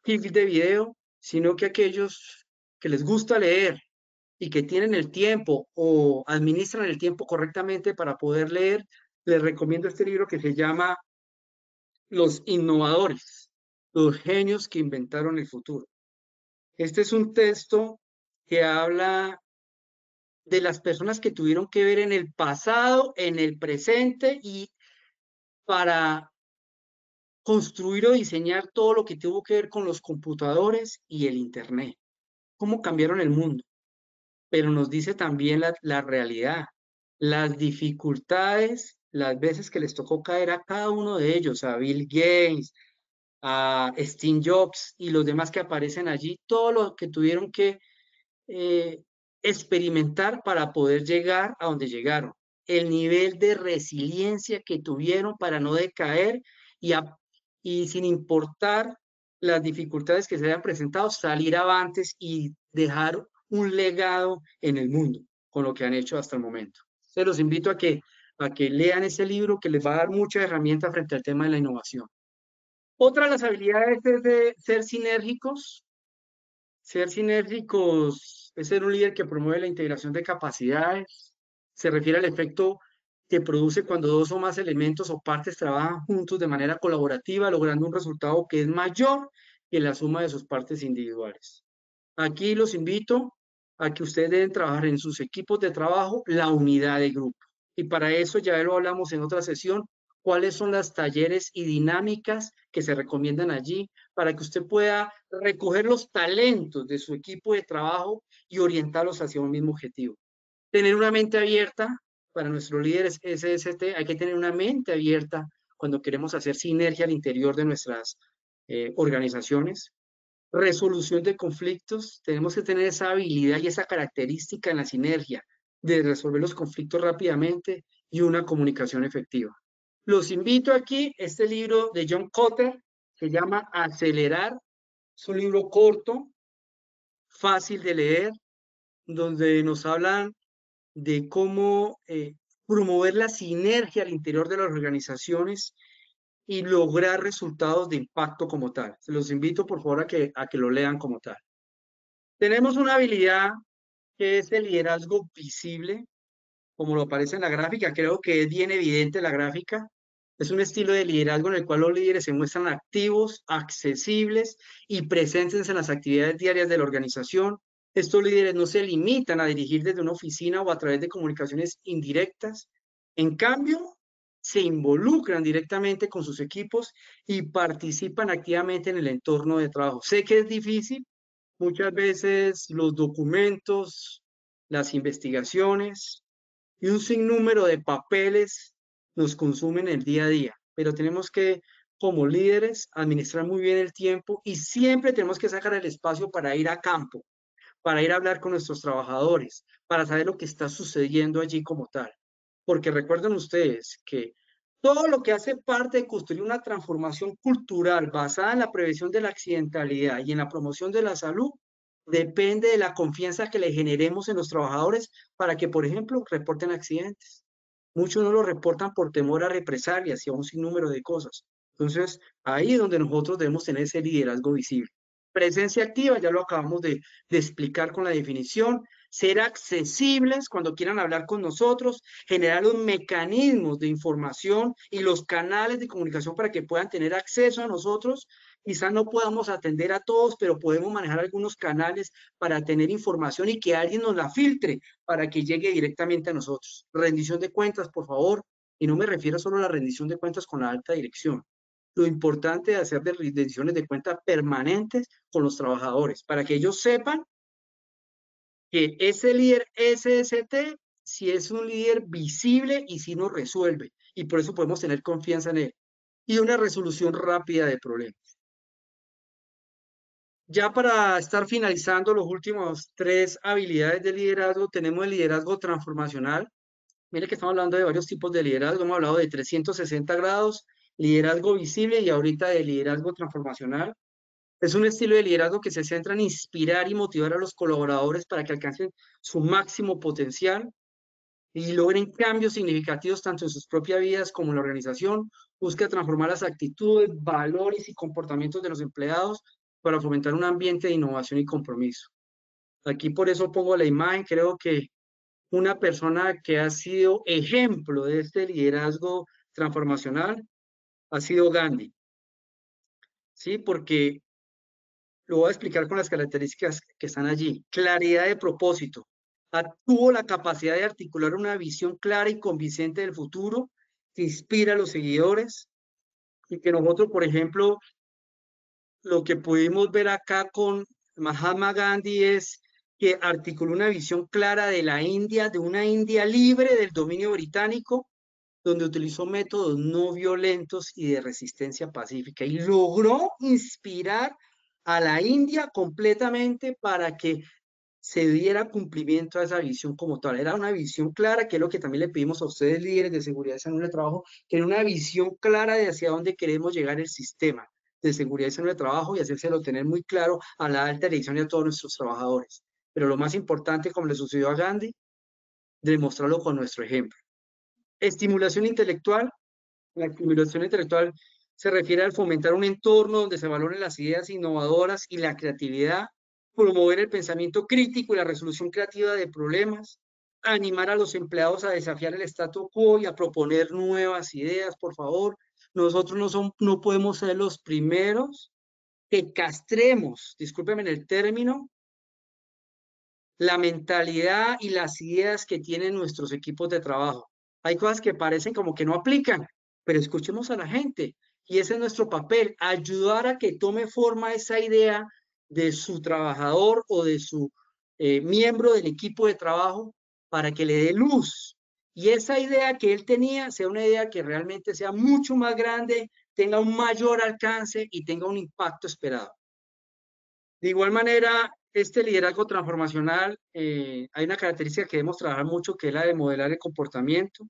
clip de video, sino que aquellos que les gusta leer, y que tienen el tiempo o administran el tiempo correctamente para poder leer, les recomiendo este libro que se llama Los innovadores, los genios que inventaron el futuro. Este es un texto que habla de las personas que tuvieron que ver en el pasado, en el presente y para construir o diseñar todo lo que tuvo que ver con los computadores y el Internet. Cómo cambiaron el mundo pero nos dice también la, realidad, las dificultades, las veces que les tocó caer a cada uno de ellos, a Bill Gates, a Steve Jobs y los demás que aparecen allí, todo lo que tuvieron que eh, experimentar para poder llegar a donde llegaron, el nivel de resiliencia que tuvieron para no decaer y, sin importar las dificultades que se hayan presentado, salir avantes y dejar un legado en el mundo con lo que han hecho hasta el momento. Se los invito a que, a que lean ese libro que les va a dar muchas herramientas frente al tema de la innovación. Otra de las habilidades es de ser sinérgicos. Ser sinérgicos es ser un líder que promueve la integración de capacidades. Se refiere al efecto que produce cuando dos o más elementos o partes trabajan juntos de manera colaborativa, logrando un resultado que es mayor que la suma de sus partes individuales. Aquí los invito a que ustedes deben trabajar en sus equipos de trabajo la unidad de grupo. Y para eso ya lo hablamos en otra sesión, cuáles son las talleres y dinámicas que se recomiendan allí para que usted pueda recoger los talentos de su equipo de trabajo y orientarlos hacia un mismo objetivo. Tener una mente abierta para nuestros líderes SST, hay que tener una mente abierta cuando queremos hacer sinergia al interior de nuestras eh, organizaciones. Resolución de conflictos, tenemos que tener esa habilidad y esa característica en la sinergia de resolver los conflictos rápidamente y una comunicación efectiva. Los invito aquí, este libro de John Cotter, se llama Acelerar, es un libro corto, fácil de leer, donde nos hablan de cómo eh, promover la sinergia al interior de las organizaciones y lograr resultados de impacto como tal. Se los invito, por favor, a que, a que lo lean como tal. Tenemos una habilidad que es el liderazgo visible, como lo aparece en la gráfica. Creo que es bien evidente la gráfica. Es un estilo de liderazgo en el cual los líderes se muestran activos, accesibles y presentes en las actividades diarias de la organización. Estos líderes no se limitan a dirigir desde una oficina o a través de comunicaciones indirectas. En cambio, se involucran directamente con sus equipos y participan activamente en el entorno de trabajo. Sé que es difícil, muchas veces los documentos, las investigaciones y un sinnúmero de papeles nos consumen el día a día, pero tenemos que, como líderes, administrar muy bien el tiempo y siempre tenemos que sacar el espacio para ir a campo, para ir a hablar con nuestros trabajadores, para saber lo que está sucediendo allí como tal porque recuerden ustedes que todo lo que hace parte de construir una transformación cultural basada en la prevención de la accidentalidad y en la promoción de la salud depende de la confianza que le generemos en los trabajadores para que, por ejemplo, reporten accidentes. Muchos no lo reportan por temor a represalias y a un sinnúmero de cosas. Entonces, ahí es donde nosotros debemos tener ese liderazgo visible. Presencia activa, ya lo acabamos de, de explicar con la definición, ser accesibles cuando quieran hablar con nosotros, generar los mecanismos de información y los canales de comunicación para que puedan tener acceso a nosotros. Quizás no podamos atender a todos, pero podemos manejar algunos canales para tener información y que alguien nos la filtre para que llegue directamente a nosotros. Rendición de cuentas, por favor. Y no me refiero solo a la rendición de cuentas con la alta dirección. Lo importante es hacer rendiciones de cuentas permanentes con los trabajadores para que ellos sepan que ese líder SST si es un líder visible y si nos resuelve. Y por eso podemos tener confianza en él. Y una resolución rápida de problemas. Ya para estar finalizando los últimos tres habilidades de liderazgo, tenemos el liderazgo transformacional. Mire que estamos hablando de varios tipos de liderazgo. Hemos hablado de 360 grados, liderazgo visible y ahorita de liderazgo transformacional. Es un estilo de liderazgo que se centra en inspirar y motivar a los colaboradores para que alcancen su máximo potencial y logren cambios significativos tanto en sus propias vidas como en la organización. Busca transformar las actitudes, valores y comportamientos de los empleados para fomentar un ambiente de innovación y compromiso. Aquí por eso pongo la imagen. Creo que una persona que ha sido ejemplo de este liderazgo transformacional ha sido Gandhi. Sí, porque lo voy a explicar con las características que están allí. Claridad de propósito. Tuvo la capacidad de articular una visión clara y convincente del futuro que inspira a los seguidores y que nosotros, por ejemplo, lo que pudimos ver acá con Mahatma Gandhi es que articuló una visión clara de la India, de una India libre del dominio británico, donde utilizó métodos no violentos y de resistencia pacífica y logró inspirar a la India completamente para que se diera cumplimiento a esa visión como tal. Era una visión clara, que es lo que también le pedimos a ustedes, líderes de seguridad y salud de trabajo, era una visión clara de hacia dónde queremos llegar el sistema de seguridad y salud de trabajo y hacérselo tener muy claro a la alta dirección y a todos nuestros trabajadores. Pero lo más importante, como le sucedió a Gandhi, demostrarlo con nuestro ejemplo. Estimulación intelectual. La estimulación intelectual se refiere al fomentar un entorno donde se valoren las ideas innovadoras y la creatividad, promover el pensamiento crítico y la resolución creativa de problemas, animar a los empleados a desafiar el statu quo y a proponer nuevas ideas, por favor. Nosotros no, son, no podemos ser los primeros que castremos, discúlpenme el término, la mentalidad y las ideas que tienen nuestros equipos de trabajo. Hay cosas que parecen como que no aplican, pero escuchemos a la gente. Y ese es nuestro papel, ayudar a que tome forma esa idea de su trabajador o de su eh, miembro del equipo de trabajo para que le dé luz. Y esa idea que él tenía sea una idea que realmente sea mucho más grande, tenga un mayor alcance y tenga un impacto esperado. De igual manera, este liderazgo transformacional, eh, hay una característica que debemos trabajar mucho, que es la de modelar el comportamiento.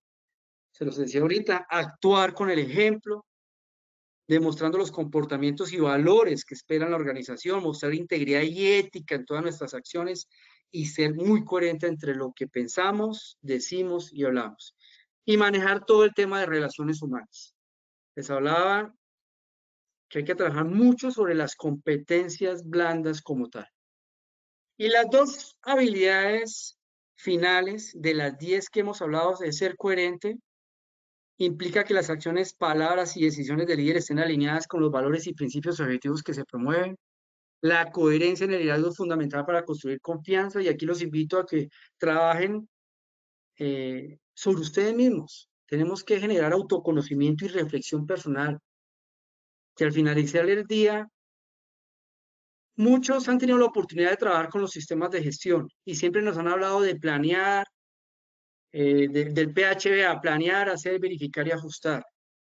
Se los decía ahorita, actuar con el ejemplo, demostrando los comportamientos y valores que espera la organización, mostrar integridad y ética en todas nuestras acciones y ser muy coherente entre lo que pensamos, decimos y hablamos. Y manejar todo el tema de relaciones humanas. Les hablaba que hay que trabajar mucho sobre las competencias blandas como tal. Y las dos habilidades finales de las 10 que hemos hablado de ser coherente implica que las acciones, palabras y decisiones del líder estén alineadas con los valores y principios objetivos que se promueven. La coherencia en el liderazgo es fundamental para construir confianza y aquí los invito a que trabajen eh, sobre ustedes mismos. Tenemos que generar autoconocimiento y reflexión personal que al finalizar el día, muchos han tenido la oportunidad de trabajar con los sistemas de gestión y siempre nos han hablado de planear, eh, del PHBA, planear, hacer, verificar y ajustar.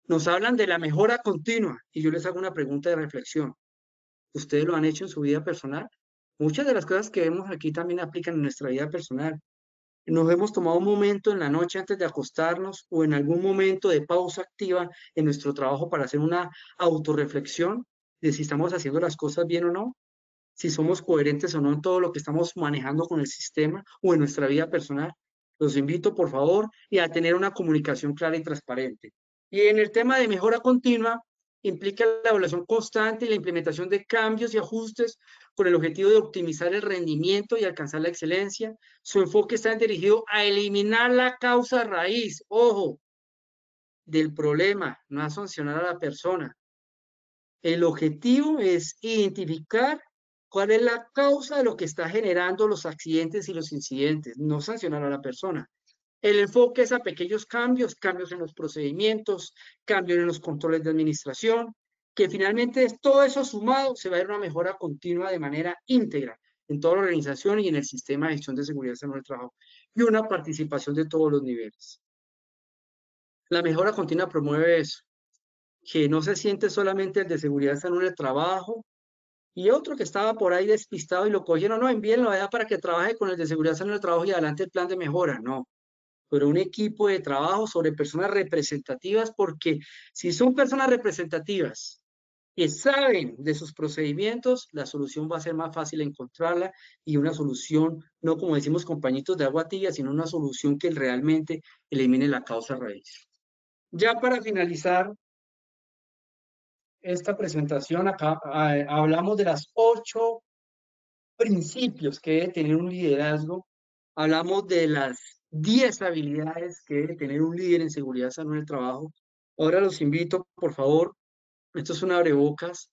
Nos hablan de la mejora continua y yo les hago una pregunta de reflexión. ¿Ustedes lo han hecho en su vida personal? Muchas de las cosas que vemos aquí también aplican en nuestra vida personal nos hemos tomado un momento en la noche antes de acostarnos o en algún momento de pausa activa en nuestro trabajo para hacer una autorreflexión de si estamos haciendo las cosas bien o no, si somos coherentes o no en todo lo que estamos manejando con el sistema o en nuestra vida personal. Los invito, por favor, y a tener una comunicación clara y transparente. Y en el tema de mejora continua, implica la evaluación constante y la implementación de cambios y ajustes con el objetivo de optimizar el rendimiento y alcanzar la excelencia. Su enfoque está dirigido a eliminar la causa raíz, ojo, del problema, no a sancionar a la persona. El objetivo es identificar cuál es la causa de lo que está generando los accidentes y los incidentes, no sancionar a la persona. El enfoque es a pequeños cambios, cambios en los procedimientos, cambios en los controles de administración, que finalmente todo eso sumado se va a ir una mejora continua de manera íntegra en toda la organización y en el sistema de gestión de seguridad en el trabajo y una participación de todos los niveles. La mejora continua promueve eso, que no se siente solamente el de seguridad en el trabajo y otro que estaba por ahí despistado y lo cogieron, no, envíenlo allá para que trabaje con el de seguridad en el trabajo y adelante el plan de mejora, no sobre un equipo de trabajo, sobre personas representativas, porque si son personas representativas que saben de sus procedimientos, la solución va a ser más fácil encontrarla y una solución, no como decimos compañitos de agua sino una solución que realmente elimine la causa raíz. Ya para finalizar esta presentación, acá hablamos de las ocho principios que debe tener un liderazgo. Hablamos de las 10 habilidades que debe tener un líder en seguridad salud en el trabajo. Ahora los invito, por favor, esto es un abrebocas,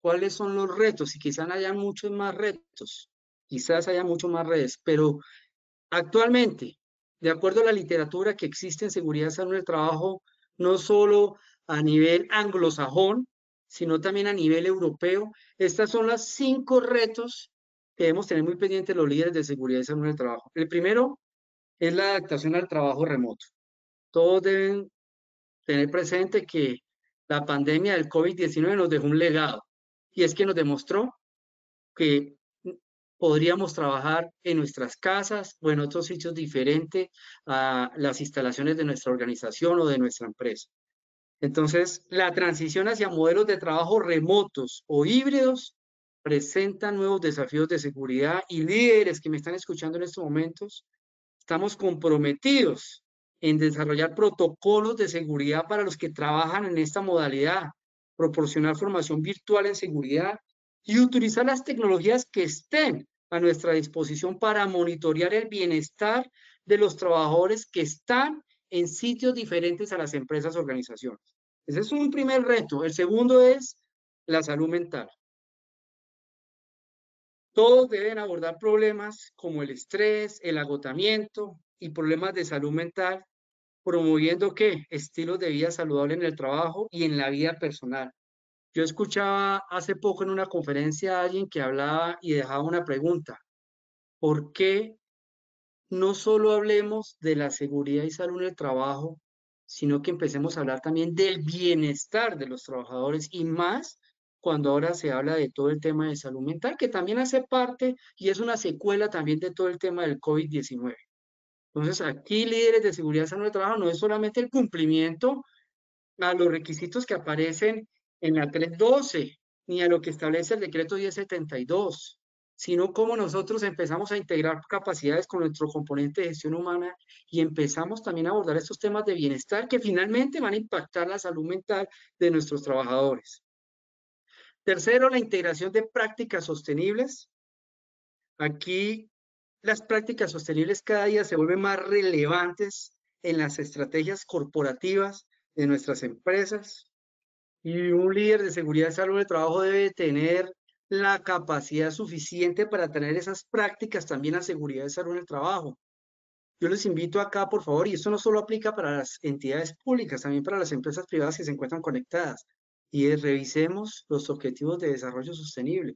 ¿cuáles son los retos? Y quizás haya muchos más retos, quizás haya muchos más redes, pero actualmente, de acuerdo a la literatura que existe en seguridad salud en el trabajo, no solo a nivel anglosajón, sino también a nivel europeo, estas son las cinco retos que debemos tener muy pendientes los líderes de seguridad y salud en el trabajo. El primero es la adaptación al trabajo remoto. Todos deben tener presente que la pandemia del COVID-19 nos dejó un legado y es que nos demostró que podríamos trabajar en nuestras casas o en otros sitios diferentes a las instalaciones de nuestra organización o de nuestra empresa. Entonces, la transición hacia modelos de trabajo remotos o híbridos presenta nuevos desafíos de seguridad y líderes que me están escuchando en estos momentos. Estamos comprometidos en desarrollar protocolos de seguridad para los que trabajan en esta modalidad, proporcionar formación virtual en seguridad y utilizar las tecnologías que estén a nuestra disposición para monitorear el bienestar de los trabajadores que están en sitios diferentes a las empresas organizaciones. Ese es un primer reto. El segundo es la salud mental. Todos deben abordar problemas como el estrés, el agotamiento y problemas de salud mental, promoviendo qué? Estilos de vida saludable en el trabajo y en la vida personal. Yo escuchaba hace poco en una conferencia a alguien que hablaba y dejaba una pregunta. ¿Por qué no solo hablemos de la seguridad y salud en el trabajo, sino que empecemos a hablar también del bienestar de los trabajadores y más cuando ahora se habla de todo el tema de salud mental, que también hace parte y es una secuela también de todo el tema del COVID-19. Entonces, aquí líderes de seguridad y salud del trabajo no es solamente el cumplimiento a los requisitos que aparecen en la 312, ni a lo que establece el decreto 1072, sino cómo nosotros empezamos a integrar capacidades con nuestro componente de gestión humana y empezamos también a abordar estos temas de bienestar que finalmente van a impactar la salud mental de nuestros trabajadores. Tercero, la integración de prácticas sostenibles. Aquí las prácticas sostenibles cada día se vuelven más relevantes en las estrategias corporativas de nuestras empresas. Y un líder de seguridad y salud de trabajo debe tener la capacidad suficiente para tener esas prácticas también a seguridad y salud en el trabajo. Yo les invito acá, por favor, y esto no solo aplica para las entidades públicas, también para las empresas privadas que se encuentran conectadas, y es revisemos los objetivos de desarrollo sostenible,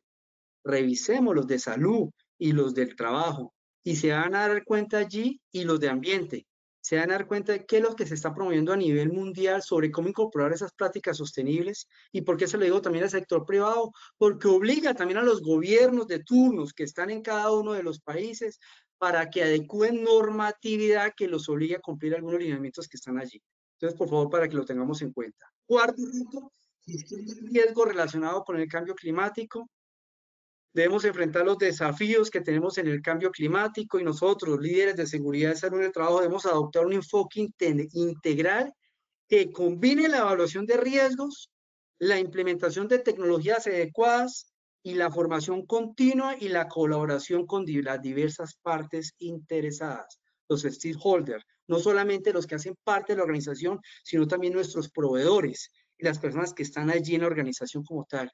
revisemos los de salud y los del trabajo, y se van a dar cuenta allí y los de ambiente, se van a dar cuenta de qué es lo que se está promoviendo a nivel mundial sobre cómo incorporar esas prácticas sostenibles y por qué se lo digo también al sector privado, porque obliga también a los gobiernos de turnos que están en cada uno de los países para que adecúen normatividad que los obligue a cumplir algunos lineamientos que están allí. Entonces, por favor, para que lo tengamos en cuenta. Cuarto punto, riesgo relacionado con el cambio climático, Debemos enfrentar los desafíos que tenemos en el cambio climático y nosotros, líderes de seguridad y salud en el trabajo, debemos adoptar un enfoque integral que combine la evaluación de riesgos, la implementación de tecnologías adecuadas y la formación continua y la colaboración con las diversas partes interesadas, los stakeholders, no solamente los que hacen parte de la organización, sino también nuestros proveedores y las personas que están allí en la organización como tal.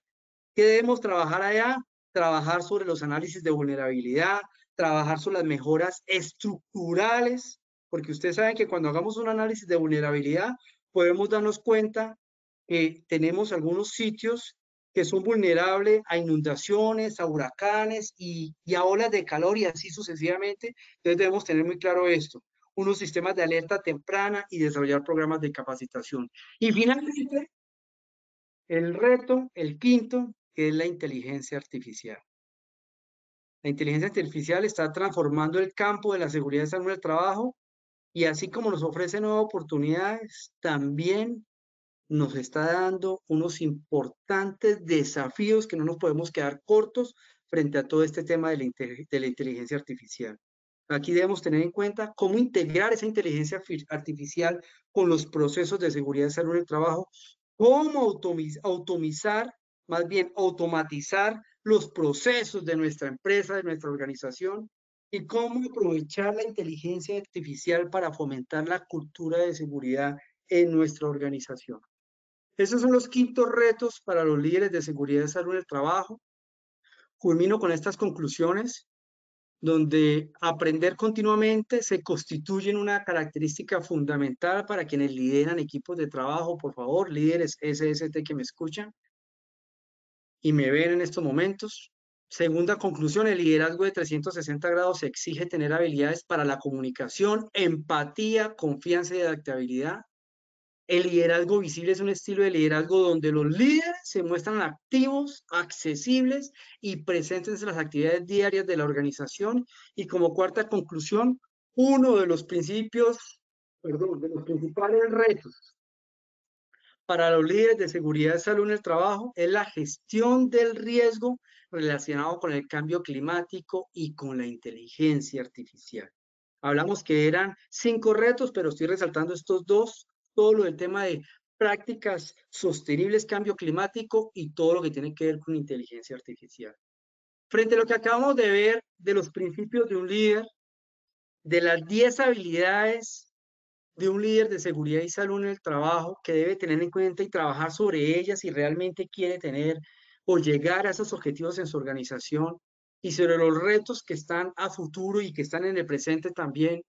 ¿Qué debemos trabajar allá? Trabajar sobre los análisis de vulnerabilidad, trabajar sobre las mejoras estructurales, porque ustedes saben que cuando hagamos un análisis de vulnerabilidad, podemos darnos cuenta que tenemos algunos sitios que son vulnerables a inundaciones, a huracanes y, a olas de calor y así sucesivamente. Entonces debemos tener muy claro esto unos sistemas de alerta temprana y desarrollar programas de capacitación. Y finalmente, el reto, el quinto, que es la inteligencia artificial. La inteligencia artificial está transformando el campo de la seguridad y salud del trabajo y así como nos ofrece nuevas oportunidades, también nos está dando unos importantes desafíos que no nos podemos quedar cortos frente a todo este tema de la, de la inteligencia artificial. Aquí debemos tener en cuenta cómo integrar esa inteligencia artificial con los procesos de seguridad y salud del trabajo, cómo automizar más bien automatizar los procesos de nuestra empresa, de nuestra organización y cómo aprovechar la inteligencia artificial para fomentar la cultura de seguridad en nuestra organización. Esos son los quintos retos para los líderes de seguridad y salud en el trabajo. Culmino con estas conclusiones, donde aprender continuamente se constituye en una característica fundamental para quienes lideran equipos de trabajo. Por favor, líderes SST que me escuchan, y me ven en estos momentos. Segunda conclusión, el liderazgo de 360 grados exige tener habilidades para la comunicación, empatía, confianza y adaptabilidad. El liderazgo visible es un estilo de liderazgo donde los líderes se muestran activos, accesibles y presentes en las actividades diarias de la organización. Y como cuarta conclusión, uno de los principios, perdón, de los principales retos para los líderes de seguridad salud en el trabajo es la gestión del riesgo relacionado con el cambio climático y con la inteligencia artificial. Hablamos que eran cinco retos, pero estoy resaltando estos dos, todo lo del tema de prácticas sostenibles, cambio climático y todo lo que tiene que ver con inteligencia artificial. Frente a lo que acabamos de ver de los principios de un líder, de las 10 habilidades de un líder de seguridad y salud en el trabajo que debe tener en cuenta y trabajar sobre ellas si realmente quiere tener o llegar a esos objetivos en su organización y sobre los retos que están a futuro y que están en el presente también.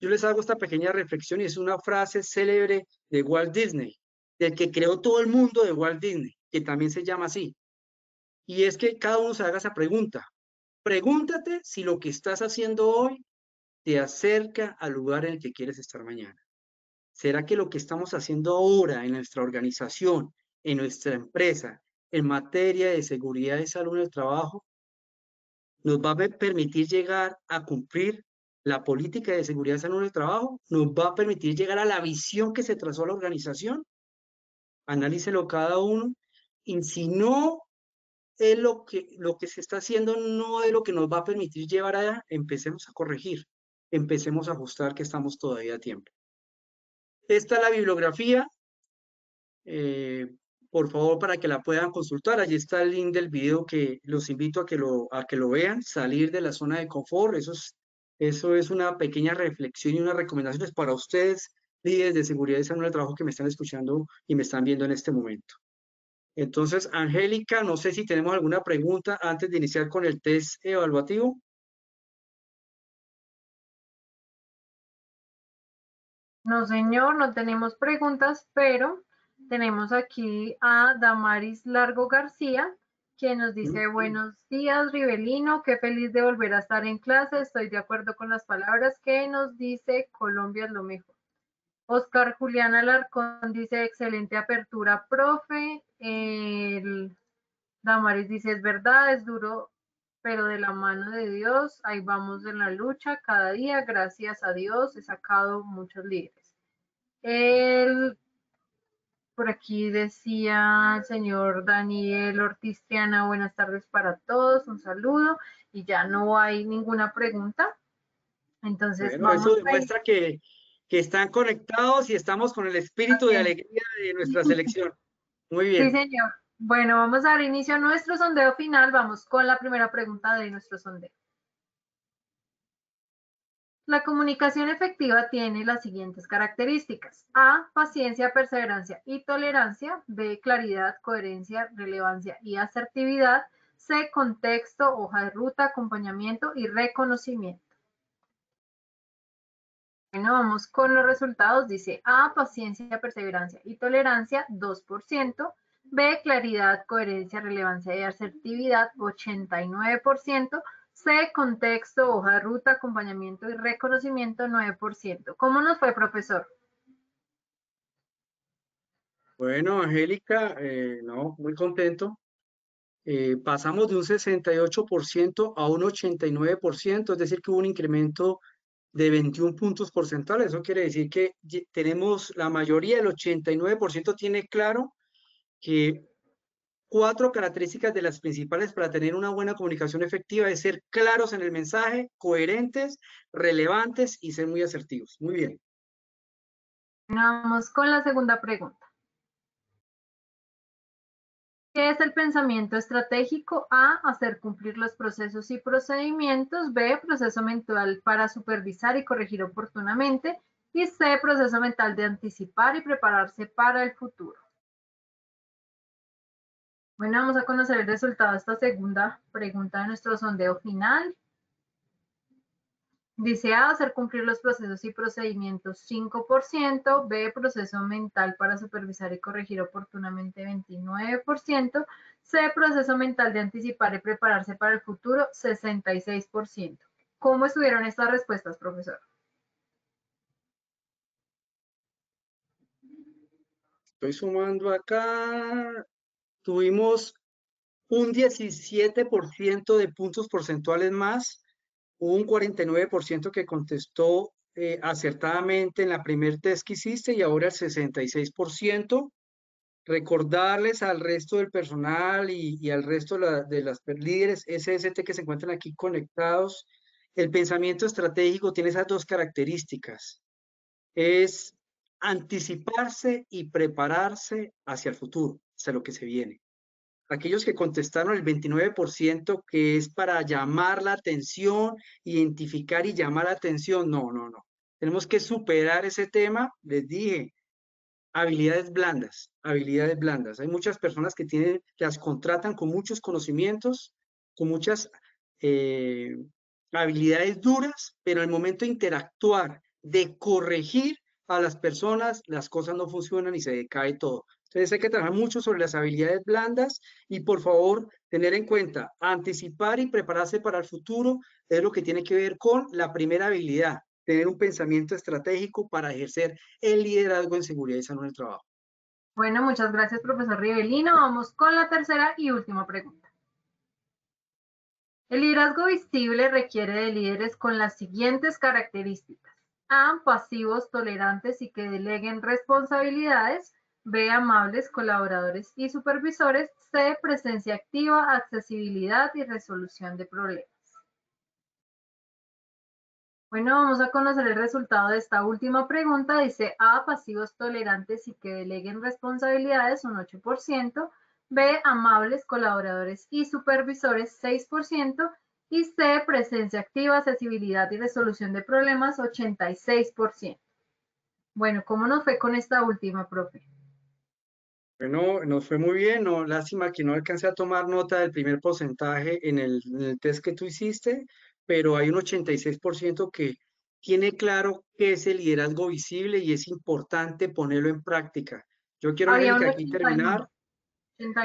Yo les hago esta pequeña reflexión y es una frase célebre de Walt Disney, del que creó todo el mundo de Walt Disney, que también se llama así. Y es que cada uno se haga esa pregunta. Pregúntate si lo que estás haciendo hoy te acerca al lugar en el que quieres estar mañana? ¿Será que lo que estamos haciendo ahora en nuestra organización, en nuestra empresa, en materia de seguridad y salud en el trabajo, nos va a permitir llegar a cumplir la política de seguridad y salud en el trabajo? ¿Nos va a permitir llegar a la visión que se trazó la organización? Analícelo cada uno. Y si no es lo que, lo que se está haciendo, no es lo que nos va a permitir llevar allá, empecemos a corregir, empecemos a ajustar que estamos todavía a tiempo. Esta es la bibliografía. Eh, por favor, para que la puedan consultar. Allí está el link del video que los invito a que lo, vean. Salir de la zona de confort. Eso es, eso es una pequeña reflexión y unas recomendaciones para ustedes, líderes de seguridad y salud del trabajo que me están escuchando y me están viendo en este momento. Entonces, Angélica, no sé si tenemos alguna pregunta antes de iniciar con el test evaluativo. No, señor, no tenemos preguntas, pero tenemos aquí a Damaris Largo García, quien nos dice, buenos días, Rivelino, qué feliz de volver a estar en clase, estoy de acuerdo con las palabras que nos dice Colombia es lo mejor. Oscar Julián Alarcón dice, excelente apertura, profe. El Damaris dice, es verdad, es duro, pero de la mano de Dios, ahí vamos en la lucha cada día, gracias a Dios, he sacado muchos líderes. El, por aquí decía el señor Daniel Ortiz Triana, buenas tardes para todos, un saludo, y ya no hay ninguna pregunta. Entonces, bueno, eso demuestra que, que están conectados y estamos con el espíritu de alegría de nuestra selección. Muy bien. Sí, señor. Bueno, vamos a dar inicio a nuestro sondeo final. Vamos con la primera pregunta de nuestro sondeo. La comunicación efectiva tiene las siguientes características. A, paciencia, perseverancia y tolerancia. B, claridad, coherencia, relevancia y asertividad. C, contexto, hoja de ruta, acompañamiento y reconocimiento. Bueno, vamos con los resultados. Dice A, paciencia, perseverancia y tolerancia, 2%. B, claridad, coherencia, relevancia y asertividad, 89%. C, contexto, hoja de ruta, acompañamiento y reconocimiento, 9%. ¿Cómo nos fue, profesor? Bueno, Angélica, eh, no, muy contento. Eh, pasamos de un 68% a un 89%, es decir, que hubo un incremento de 21 puntos porcentuales. Eso quiere decir que tenemos la mayoría, el 89% tiene claro que cuatro características de las principales para tener una buena comunicación efectiva es ser claros en el mensaje, coherentes, relevantes y ser muy asertivos. Muy bien. Vamos con la segunda pregunta. ¿Qué es el pensamiento estratégico? A. Hacer cumplir los procesos y procedimientos. B. Proceso mental para supervisar y corregir oportunamente. Y C. Proceso mental de anticipar y prepararse para el futuro. Bueno, vamos a conocer el resultado de esta segunda pregunta de nuestro sondeo final. Dice A, hacer cumplir los procesos y procedimientos 5%, B, proceso mental para supervisar y corregir oportunamente 29%, C, proceso mental de anticipar y prepararse para el futuro 66%. ¿Cómo estuvieron estas respuestas, profesor? Estoy sumando acá. Tuvimos un 17% de puntos porcentuales más un 49% que contestó eh, acertadamente en la primer test que hiciste y ahora el 66%. Recordarles al resto del personal y, al resto de, las líderes SST que se encuentran aquí conectados, el pensamiento estratégico tiene esas dos características. Es anticiparse y prepararse hacia el futuro, hacia lo que se viene aquellos que contestaron el 29% que es para llamar la atención, identificar y llamar la atención. No, no, no. Tenemos que superar ese tema. Les dije, habilidades blandas, habilidades blandas. Hay muchas personas que tienen, las contratan con muchos conocimientos, con muchas eh, habilidades duras, pero el momento de interactuar, de corregir a las personas, las cosas no funcionan y se decae todo. Entonces hay que trabajar mucho sobre las habilidades blandas y por favor tener en cuenta, anticipar y prepararse para el futuro es lo que tiene que ver con la primera habilidad, tener un pensamiento estratégico para ejercer el liderazgo en seguridad y salud en el trabajo. Bueno, muchas gracias, profesor Rivelino. Vamos con la tercera y última pregunta. El liderazgo visible requiere de líderes con las siguientes características. A, pasivos, tolerantes y que deleguen responsabilidades. B, amables, colaboradores y supervisores. C, presencia activa, accesibilidad y resolución de problemas. Bueno, vamos a conocer el resultado de esta última pregunta. Dice A, pasivos tolerantes y que deleguen responsabilidades, un 8%. B, amables, colaboradores y supervisores, 6%. Y C, presencia activa, accesibilidad y resolución de problemas, 86%. Bueno, ¿cómo nos fue con esta última, profe? Bueno, nos fue muy bien, no, lástima que no alcancé a tomar nota del primer porcentaje en el, en el test que tú hiciste, pero hay un 86% que tiene claro qué es el liderazgo visible y es importante ponerlo en práctica. Yo quiero aquí terminar.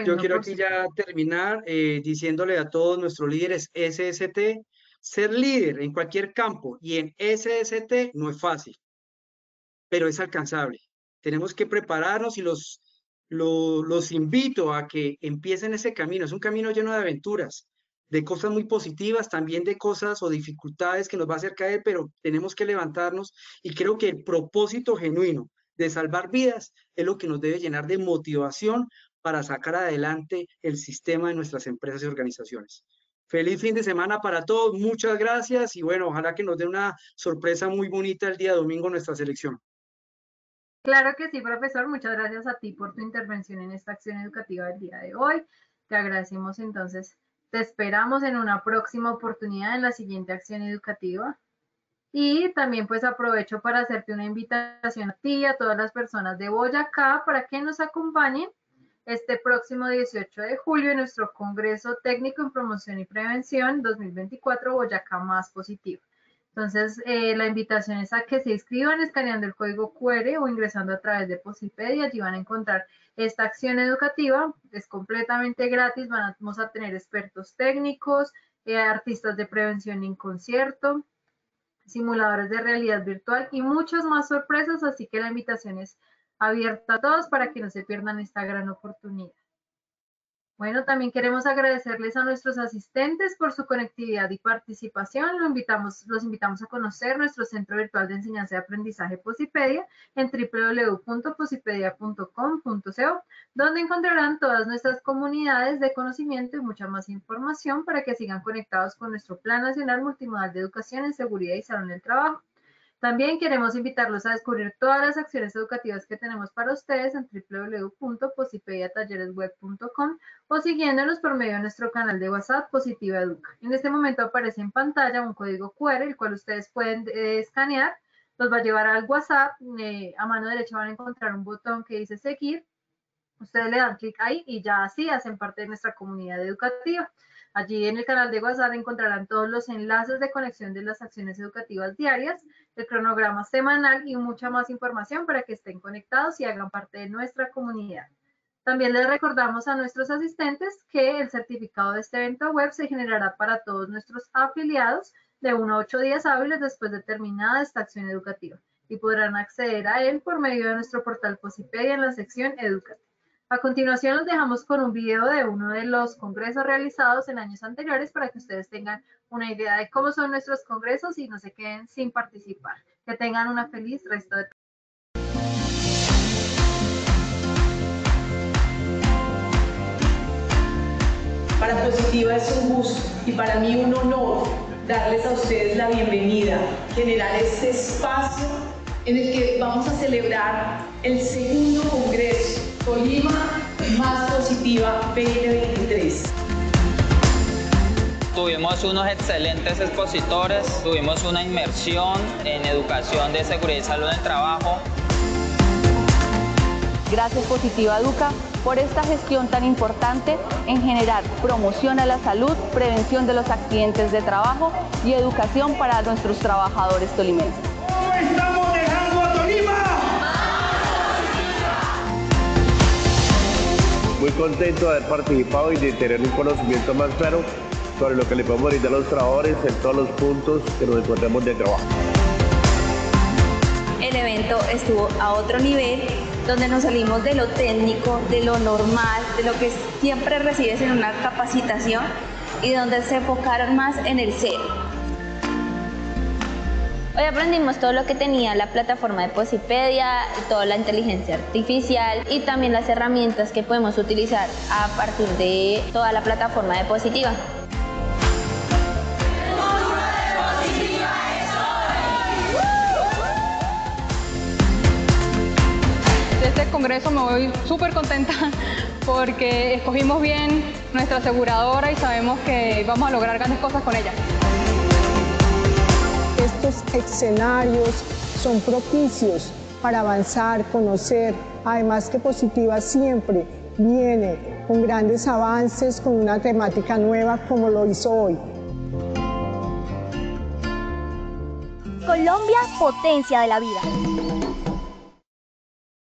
Yo quiero aquí ya terminar eh, diciéndole a todos nuestros líderes SST, ser líder en cualquier campo y en SST no es fácil, pero es alcanzable. Tenemos que prepararnos y los, los, los invito a que empiecen ese camino. Es un camino lleno de aventuras de cosas muy positivas, también de cosas o dificultades que nos va a hacer caer, pero tenemos que levantarnos y creo que el propósito genuino de salvar vidas es lo que nos debe llenar de motivación para sacar adelante el sistema de nuestras empresas y organizaciones. Feliz fin de semana para todos, muchas gracias y bueno, ojalá que nos dé una sorpresa muy bonita el día domingo nuestra selección. Claro que sí, profesor, muchas gracias a ti por tu intervención en esta acción educativa del día de hoy. Te agradecemos entonces te esperamos en una próxima oportunidad en la siguiente acción educativa. Y también pues aprovecho para hacerte una invitación a ti y a todas las personas de Boyacá para que nos acompañen este próximo 18 de julio en nuestro Congreso Técnico en Promoción y Prevención 2024 Boyacá Más Positivo. Entonces, eh, la invitación es a que se inscriban escaneando el código QR o ingresando a través de Posipedia. Allí van a encontrar esta acción educativa es completamente gratis, vamos a tener expertos técnicos, eh, artistas de prevención en concierto, simuladores de realidad virtual y muchas más sorpresas, así que la invitación es abierta a todos para que no se pierdan esta gran oportunidad. Bueno, también queremos agradecerles a nuestros asistentes por su conectividad y participación. Los invitamos, a conocer nuestro Centro Virtual de Enseñanza y Aprendizaje Posipedia en www.posipedia.com.co, donde encontrarán todas nuestras comunidades de conocimiento y mucha más información para que sigan conectados con nuestro Plan Nacional Multimodal de Educación en Seguridad y Salud en el Trabajo. También queremos invitarlos a descubrir todas las acciones educativas que tenemos para ustedes en www.posipediatalleresweb.com o siguiéndonos por medio de nuestro canal de WhatsApp Positiva Educa. En este momento aparece en pantalla un código QR, el cual ustedes pueden eh, escanear. Los va a llevar al WhatsApp. Eh, a mano derecha van a encontrar un botón que dice seguir. Ustedes le dan clic ahí y ya así hacen parte de nuestra comunidad educativa. Allí en el canal de WhatsApp encontrarán todos los enlaces de conexión de las acciones educativas diarias, el cronograma semanal y mucha más información para que estén conectados y hagan parte de nuestra comunidad. También les recordamos a nuestros asistentes que el certificado de este evento web se generará para todos nuestros afiliados de 1 a 8 días hábiles después de terminada esta acción educativa y podrán acceder a él por medio de nuestro portal Posipedia en la sección educativa. A continuación los dejamos con un video de uno de los congresos realizados en años anteriores para que ustedes tengan una idea de cómo son nuestros congresos y no se queden sin participar. Que tengan una feliz resto de Para Positiva es un gusto y para mí un honor darles a ustedes la bienvenida, generar este espacio en el que vamos a celebrar el segundo congreso Colima más positiva 2023. Tuvimos unos excelentes expositores, tuvimos una inmersión en educación de seguridad y salud en el trabajo. Gracias Positiva Educa por esta gestión tan importante en generar promoción a la salud, prevención de los accidentes de trabajo y educación para nuestros trabajadores tolimenses. Muy contento de haber participado y de tener un conocimiento más claro sobre lo que le podemos brindar a los trabajadores en todos los puntos que nos encontremos de trabajo. El evento estuvo a otro nivel, donde nos salimos de lo técnico, de lo normal, de lo que siempre recibes en una capacitación y donde se enfocaron más en el ser. Hoy aprendimos todo lo que tenía la plataforma de Posipedia, toda la inteligencia artificial y también las herramientas que podemos utilizar a partir de toda la plataforma de Positiva. Este congreso me voy súper contenta porque escogimos bien nuestra aseguradora y sabemos que vamos a lograr grandes cosas con ella. Estos escenarios son propicios para avanzar, conocer, además que Positiva siempre viene con grandes avances, con una temática nueva como lo hizo hoy. Colombia, potencia de la vida.